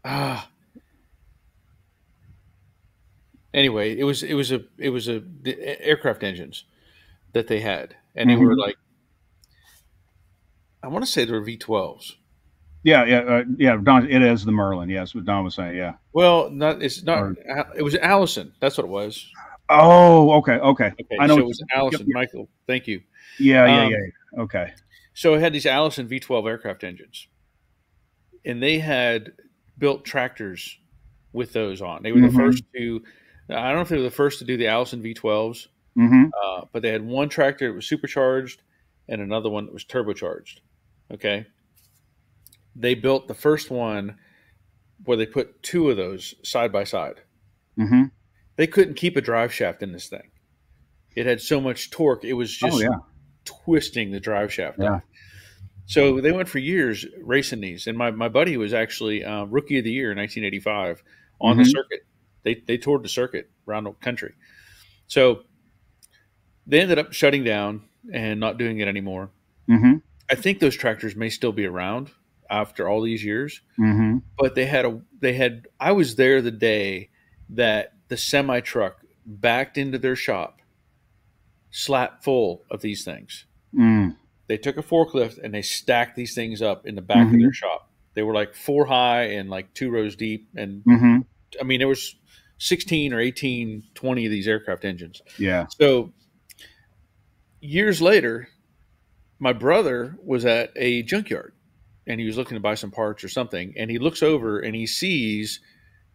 Ah. Anyway, it was it was a it was a aircraft engines that they had, and mm-hmm. they were like I want to say they were V12s. Yeah, yeah, uh, yeah. Don, it is the Merlin. Yes, what Don was saying. Yeah. Well, not it's not. Or, it was Allison. That's what it was. Oh, okay, okay. Okay, I know. So it was Allison. Yep, Michael, thank you. Yeah, yeah, um, yeah. Okay. So it had these Allison V12 aircraft engines, and they had built tractors with those on. They were mm-hmm. the first to. I don't know if they were the first to do the Allison V12s, mm-hmm. uh, but they had one tractor that was supercharged and another one that was turbocharged. Okay. They built the first one where they put two of those side by side. Mm-hmm. They couldn't keep a drive shaft in this thing. It had so much torque, it was oh, just oh, yeah. twisting the drive shaft. Yeah. So they went for years racing these. And my, my buddy was actually uh, rookie of the year in 1985 on mm-hmm. the circuit. They, they toured the circuit around the country. So they ended up shutting down and not doing it anymore. Mm-hmm. I think those tractors may still be around after all these years. Mm-hmm. But they had a they had I was there the day that the semi truck backed into their shop, slap full of these things. Mm. They took a forklift and they stacked these things up in the back mm-hmm. of their shop. They were like four high and like two rows deep. And mm-hmm. I mean, there was 16 or 18, 20 of these aircraft engines. Yeah. So years later, my brother was at a junkyard and he was looking to buy some parts or something. And he looks over and he sees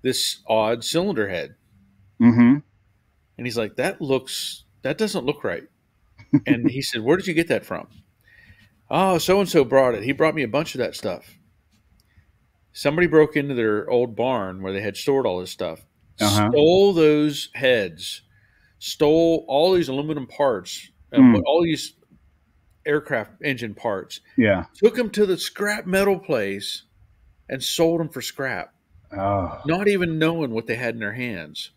this odd cylinder head. Mm-hmm. And he's like, that looks, that doesn't look right. and he said, where did you get that from? Oh, so and so brought it. He brought me a bunch of that stuff. Somebody broke into their old barn where they had stored all this stuff, uh-huh. stole those heads, stole all these aluminum parts, mm. all these aircraft engine parts. Yeah. Took them to the scrap metal place and sold them for scrap. Oh. Not even knowing what they had in their hands.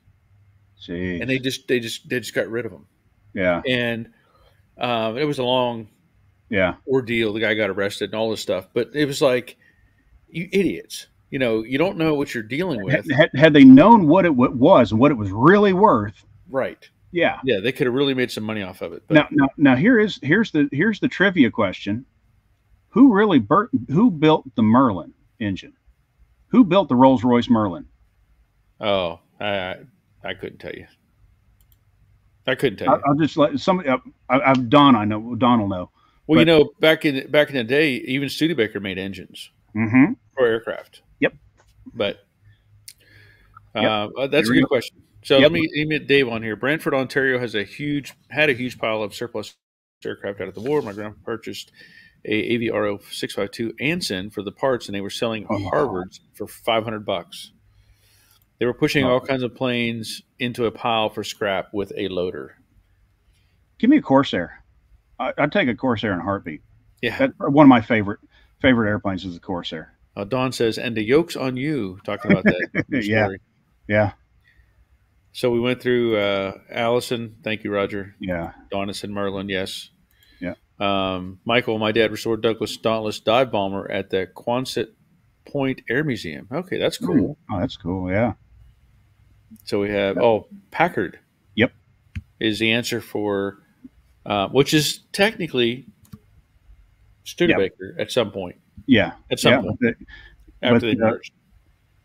Jeez. And they just they just they just got rid of them. Yeah. And um, it was a long yeah ordeal. The guy got arrested and all this stuff. But it was like you idiots. You know, you don't know what you're dealing with. Had, had they known what it was and what it was really worth, right? Yeah, yeah, they could have really made some money off of it. But. Now, now, now here is here's the here's the trivia question: Who really bur- who built the Merlin engine? Who built the Rolls Royce Merlin? Oh, I I couldn't tell you. I couldn't tell you. I'll just let somebody. I, I've Don. I know Don will know. Well, but, you know, back in back in the day, even Studebaker made engines mm-hmm. for aircraft. But uh, yep. That's a good question. So yep. let me let Dave on here. Brantford, Ontario has a huge had a huge pile of surplus aircraft out of the war. My grandpa purchased a AVRO six five two Anson for the parts, and they were selling oh. Harvards for five hundred bucks. They were pushing oh. all kinds of planes into a pile for scrap with a loader. Give me a Corsair. I, would take a Corsair in a heartbeat. Yeah, That's one of my favorite favorite airplanes is the Corsair. Uh, Don says, "And the yoke's on you." Talking about that. yeah, yeah. So we went through uh, Allison. Thank you, Roger. Yeah. Donison Merlin. Yes. Yeah. Um, Michael, my dad restored Douglas Dauntless dive bomber at the Quonset Point Air Museum. Okay, that's cool. Oh, that's cool. Yeah. So we have oh Packard. Yep. Is the answer for, uh, which is technically Studebaker yep. at some point. Yeah. At some yeah, point. But, after but, they uh, merged. Uh,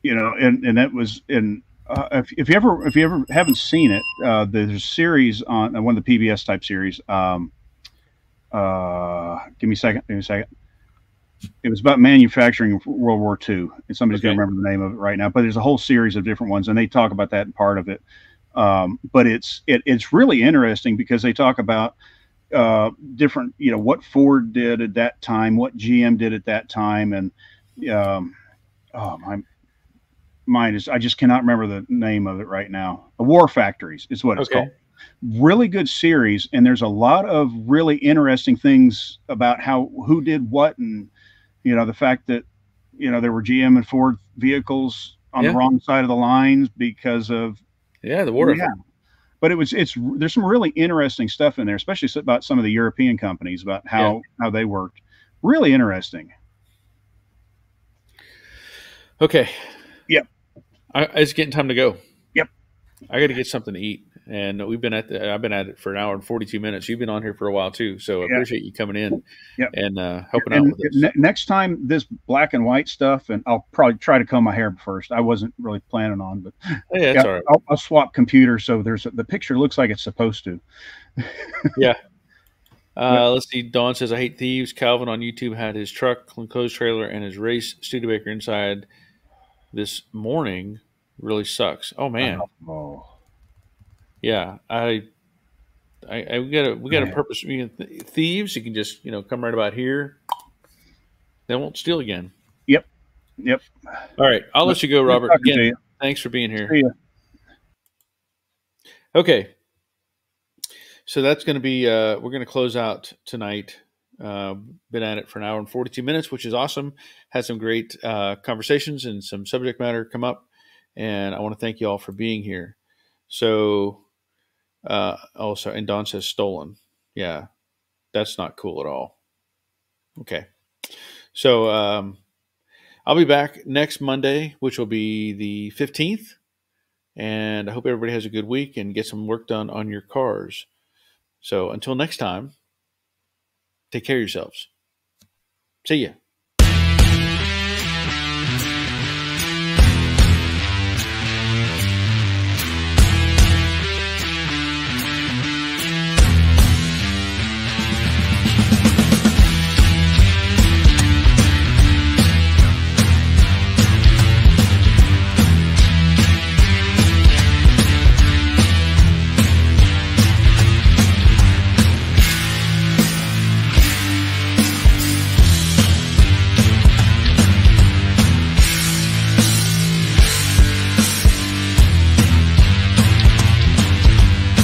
you know, and and that was in uh, if, if, you ever if you ever haven't seen it, uh, there's a series on uh, one of the PBS type series. Um, uh, give me a second. Give me a second. It was about manufacturing World War II, and somebody's okay. going to remember the name of it right now. But there's a whole series of different ones, and they talk about that in part of it. Um, but it's it, it's really interesting because they talk about uh, different, you know, what Ford did at that time, what GM did at that time, and um, oh my mind is I just cannot remember the name of it right now. The War Factories is what it's okay. called. Really good series, and there's a lot of really interesting things about how who did what, and you know the fact that you know there were GM and Ford vehicles on yeah. the wrong side of the lines because of yeah the war. Yeah, but it was it's there's some really interesting stuff in there, especially about some of the European companies about how yeah. how they worked. Really interesting. Okay, Yep. I, it's getting time to go. Yep. I got to get something to eat, and we've been at the, I've been at it for an hour and forty two minutes. You've been on here for a while too, so I appreciate you coming in. Yep. and uh, helping and out with this. next time, this black and white stuff, and I'll probably try to comb my hair first. I wasn't really planning on, but yeah, yeah all right. I'll, I'll, swap computers so there's a, the picture looks like it's supposed to. yeah. Uh, let's see. Don says, I hate thieves. Calvin on YouTube had his truck, enclosed trailer, and his race Studebaker inside this morning really sucks. Oh man. Oh. Yeah, I, I, I we got a we got a purpose. You know, thieves, you can just you know come right about here. They won't steal again. Yep. Yep. All right, I'll let you go, Robert. Again, thanks for being here. Okay. So that's going to be. Uh, we're going to close out tonight. Uh, been at it for an hour and 42 minutes, which is awesome. Had some great uh, conversations and some subject matter come up. And I want to thank you all for being here. So, uh, also, and Don says stolen. Yeah, that's not cool at all. Okay. So, um, I'll be back next Monday, which will be the 15th. And I hope everybody has a good week and get some work done on your cars. So until next time, take care of yourselves. See ya.